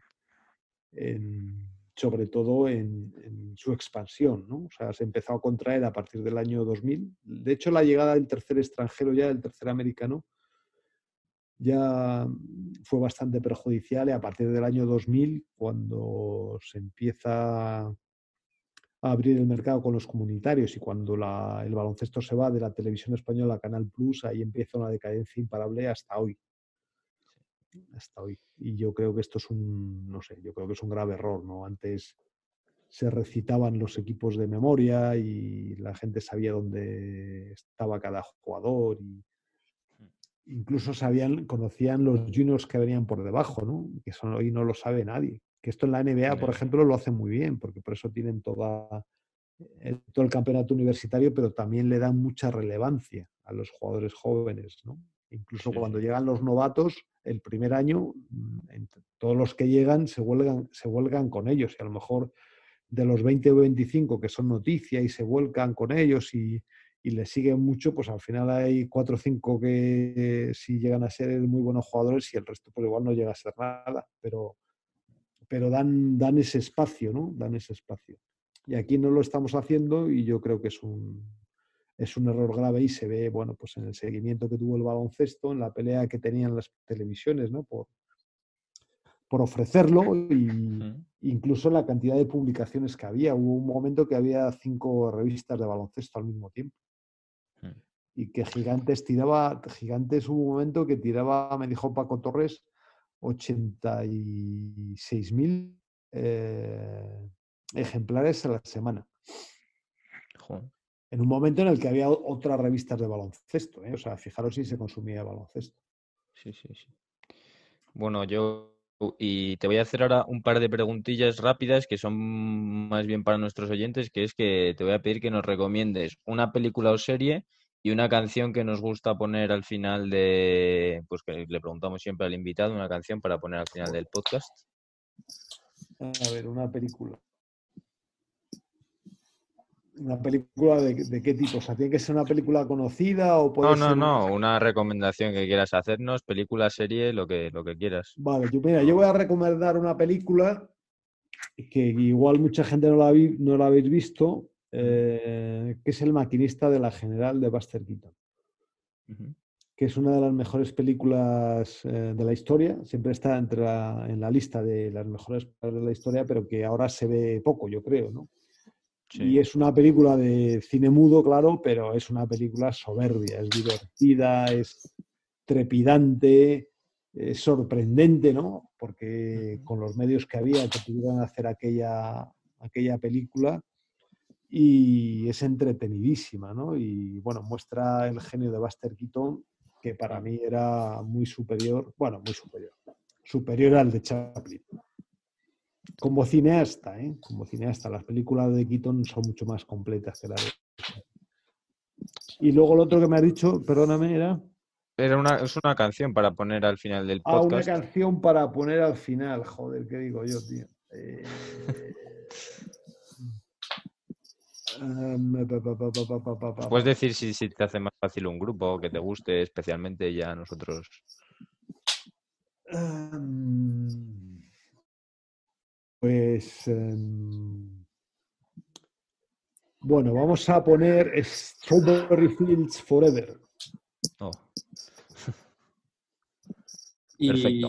sobre todo en, en, su expansión, ¿no? O sea, se empezó a contraer a partir del año 2000. De hecho, la llegada del tercer extranjero ya, del tercer americano, ya fue bastante perjudicial y a partir del año 2000, cuando se empieza a abrir el mercado con los comunitarios y cuando el baloncesto se va de la televisión española a Canal Plus, ahí empieza una decadencia imparable hasta hoy. Hasta hoy. Y yo creo que esto es un, no sé, yo creo que es un grave error, ¿no? Antes se recitaban los equipos de memoria y la gente sabía dónde estaba cada jugador y, incluso sabían, conocían los juniors que venían por debajo, ¿no? Que eso hoy no lo sabe nadie. Que esto en la NBA, por ejemplo, lo hacen muy bien, porque por eso tienen toda, eh, todo el campeonato universitario, pero también le dan mucha relevancia a los jugadores jóvenes, ¿no? Incluso cuando llegan los novatos, el primer año, mm, todos los que llegan se vuelgan, se vuelgan con ellos. Y a lo mejor de los 20 o 25 que son noticia y se vuelcan con ellos y, y le siguen mucho, pues al final hay cuatro o cinco que sí llegan a ser muy buenos jugadores y el resto pues igual no llega a ser nada, pero, pero dan, dan ese espacio, ¿no? Dan ese espacio. Y aquí no lo estamos haciendo y yo creo que es un, es un error grave y se ve, bueno, pues en el seguimiento que tuvo el baloncesto, en la pelea que tenían las televisiones, ¿no? Por, por ofrecerlo y incluso la cantidad de publicaciones que había. Hubo un momento que había cinco revistas de baloncesto al mismo tiempo y que Gigantes tiraba, Gigantes hubo un momento que tiraba, me dijo Paco Torres, 86.000 eh, ejemplares a la semana. En un momento en el que había otras revistas de baloncesto, ¿eh? o sea, fijaros si se consumía baloncesto. Sí, sí, sí. Bueno, yo y te voy a hacer ahora un par de preguntillas rápidas que son más bien para nuestros oyentes, que es que te voy a pedir que nos recomiendes una película o serie y una canción que nos gusta poner al final de, pues que le preguntamos siempre al invitado, una canción para poner al final del podcast. A ver, una película. ¿Una película de, qué tipo? O sea, ¿tiene que ser una película conocida o puede No, no, no, una recomendación que quieras hacernos, película, serie, lo que, lo que quieras. Vale, yo, mira, yo voy a recomendar una película que igual mucha gente no la, no la habéis visto, eh, que es El maquinista de la general de Buster Keaton, que es una de las mejores películas eh, de la historia, siempre está entre en la lista de las mejores de la historia, pero que ahora se ve poco, yo creo, ¿no? Y es una película de cine mudo, claro, pero es una película soberbia, es divertida, es trepidante, es sorprendente, ¿no? Porque con los medios que había que pudieran hacer aquella, aquella película, y es entretenidísima, ¿no? Y bueno, muestra el genio de Buster Keaton, que para mí era muy superior, bueno, muy superior, superior al de Chaplin. Como cineasta, ¿eh? Como cineasta, las películas de Keaton son mucho más completas que las de... Y luego lo otro que me ha dicho, perdóname, era... Era una, es una canción para poner al final del podcast. Ah, una canción para poner al final, joder, ¿qué digo yo, tío? Eh... Puedes decir si, si, te hace más fácil un grupo que te guste especialmente ya nosotros. Em, pues em, bueno, vamos a poner Strawberry Fields Forever. Oh. y,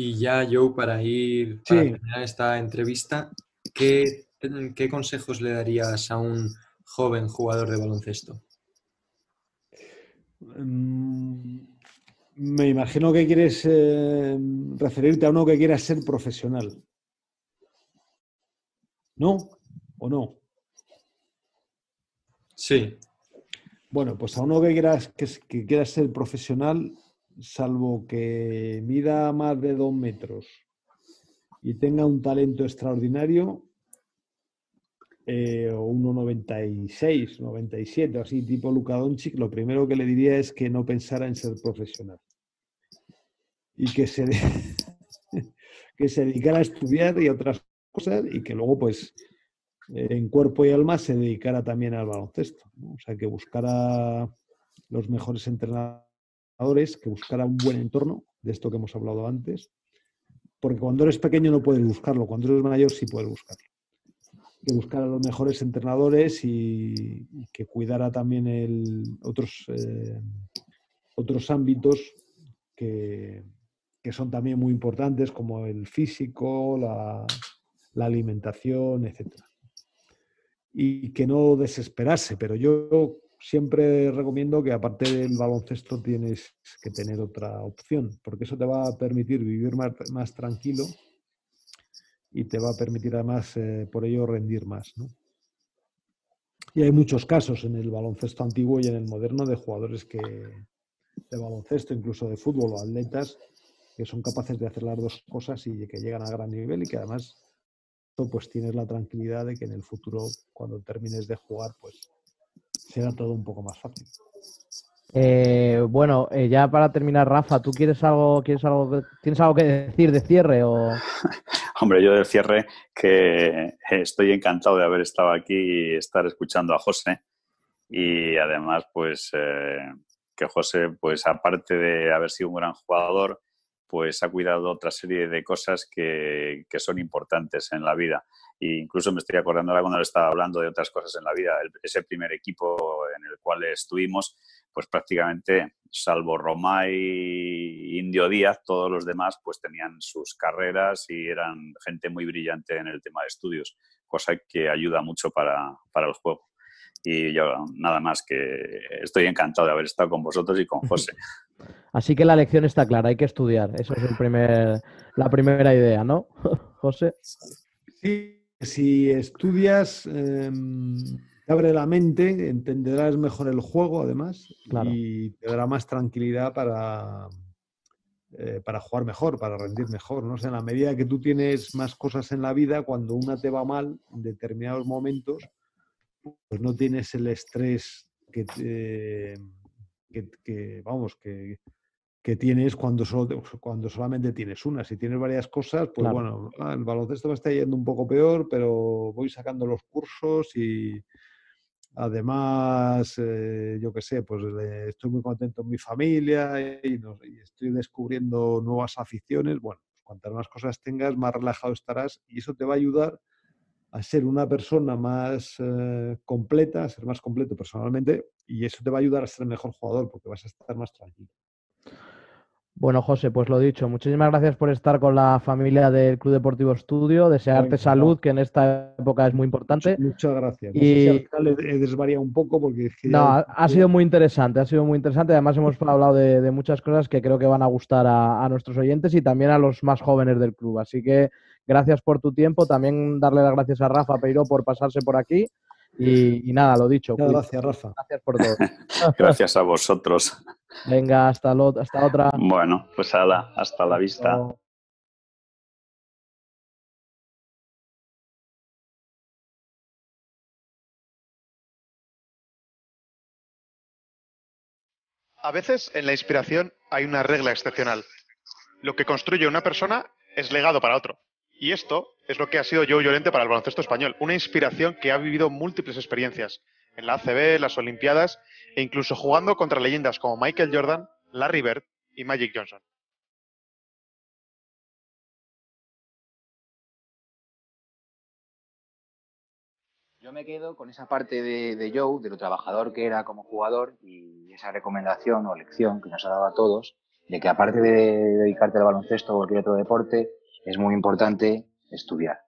Y ya, Joe, para ir para terminar esta entrevista, ¿qué, ¿qué consejos le darías a un joven jugador de baloncesto? Mm, me imagino que quieres eh, referirte a uno que quiera ser profesional. ¿No? ¿O no? Sí. Bueno, pues a uno que quieras que, que quiera ser profesional, salvo que mida más de dos metros y tenga un talento extraordinario, eh, o 1,96, 97, así tipo Luka Doncic, lo primero que le diría es que no pensara en ser profesional y que se, que se dedicara a estudiar y otras cosas y que luego, pues, en cuerpo y alma se dedicara también al baloncesto. O sea, que buscara los mejores entrenadores, que buscara un buen entorno, de esto que hemos hablado antes, porque cuando eres pequeño no puedes buscarlo, cuando eres mayor sí puedes buscarlo que buscara los mejores entrenadores y, que cuidara también el, otros, eh, otros ámbitos que, son también muy importantes, como el físico, la, alimentación, etc. Y que no desesperarse, pero yo siempre recomiendo que aparte del baloncesto tienes que tener otra opción, porque eso te va a permitir vivir más, más tranquilo y te va a permitir además eh, por ello rendir más. ¿no? Y hay muchos casos en el baloncesto antiguo y en el moderno de jugadores que de baloncesto, incluso de fútbol o atletas, que son capaces de hacer las dos cosas y que llegan a gran nivel y que además pues tienes la tranquilidad de que en el futuro, cuando termines de jugar, pues será todo un poco más fácil. Eh, bueno, eh, ya para terminar, Rafa, ¿tú quieres algo, quieres algo, tienes algo que decir de cierre o? Hombre, yo de cierre que estoy encantado de haber estado aquí y estar escuchando a José. Y además, pues eh, que José, pues aparte de haber sido un gran jugador, pues ha cuidado otra serie de cosas que, que, son importantes en la vida. E incluso me estoy acordando ahora cuando le estaba hablando de otras cosas en la vida, ese primer equipo en el cual estuvimos, pues prácticamente, salvo Roma y Indio Díaz, todos los demás pues tenían sus carreras y eran gente muy brillante en el tema de estudios, cosa que ayuda mucho para, el juego. Y yo nada más que estoy encantado de haber estado con vosotros y con José. Así que la lección está clara, hay que estudiar. Eso es el primer, la primera idea, ¿no, José? Sí, si estudias, em, te abre la mente, entenderás mejor el juego además y te dará más tranquilidad para, eh, para jugar mejor, para rendir mejor. ¿no? en la medida que tú tienes más cosas en la vida, cuando una te va mal en determinados momentos, pues no tienes el estrés que, que, vamos, que, que tienes cuando, solo, cuando solamente tienes una. Si tienes varias cosas, pues bueno, ah, el baloncesto me está yendo un poco peor, pero voy sacando los cursos y, Además, eh, yo qué sé, pues estoy muy contento en mi familia y, estoy descubriendo nuevas aficiones. Bueno, pues cuantas más cosas tengas, más relajado estarás y eso te va a ayudar a ser una persona más eh, completa, a ser más completo personalmente y eso te va a ayudar a ser mejor jugador porque vas a estar más tranquilo. Bueno, José, pues lo dicho, muchísimas gracias por estar con la familia del Club Deportivo Estudio, desearte salud, que en esta época es muy importante. Muchas gracias. y... al final he desvariado un poco porque... no, ha, sido muy interesante, ha sido muy interesante. Además hemos hablado de, muchas cosas que creo que van a gustar a, nuestros oyentes y también a los más jóvenes del club. Así que gracias por tu tiempo. También darle las gracias a Rafa Peiro por pasarse por aquí. Y, nada, lo dicho. gracias, Rafa. Gracias por todo. gracias a vosotros. Venga, hasta, hasta otra. Bueno, pues ala, hasta la vista. A veces en la inspiración hay una regla excepcional. Lo que construye una persona es legado para otro. Y esto es lo que ha sido Joe Llorente para el baloncesto español, una inspiración que ha vivido múltiples experiencias en la ACB, las Olimpiadas e incluso jugando contra leyendas como Michael Jordan, Larry Bird y Magic Johnson. Yo me quedo con esa parte de, Joe, de lo trabajador que era como jugador y esa recomendación o lección que nos ha dado a todos de que aparte de dedicarte al baloncesto o cualquier otro deporte, es muy importante estudiar.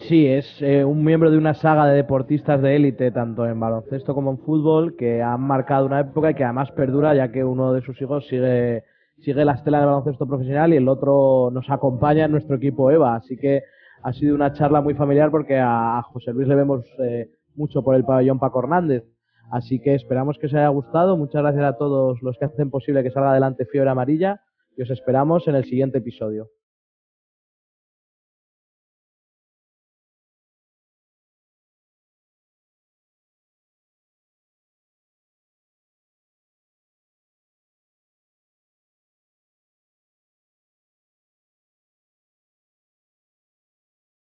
Sí, es eh, un miembro de una saga de deportistas de élite, tanto en baloncesto como en fútbol, que han marcado una época y que además perdura, ya que uno de sus hijos sigue, sigue la estela del baloncesto profesional y el otro nos acompaña en nuestro equipo EVA. Así que ha sido una charla muy familiar porque a, José Luis le vemos eh, mucho por el pabellón Paco Hernández. Así que esperamos que os haya gustado. Muchas gracias a todos los que hacen posible que salga adelante Fiebre Amarilla y os esperamos en el siguiente episodio.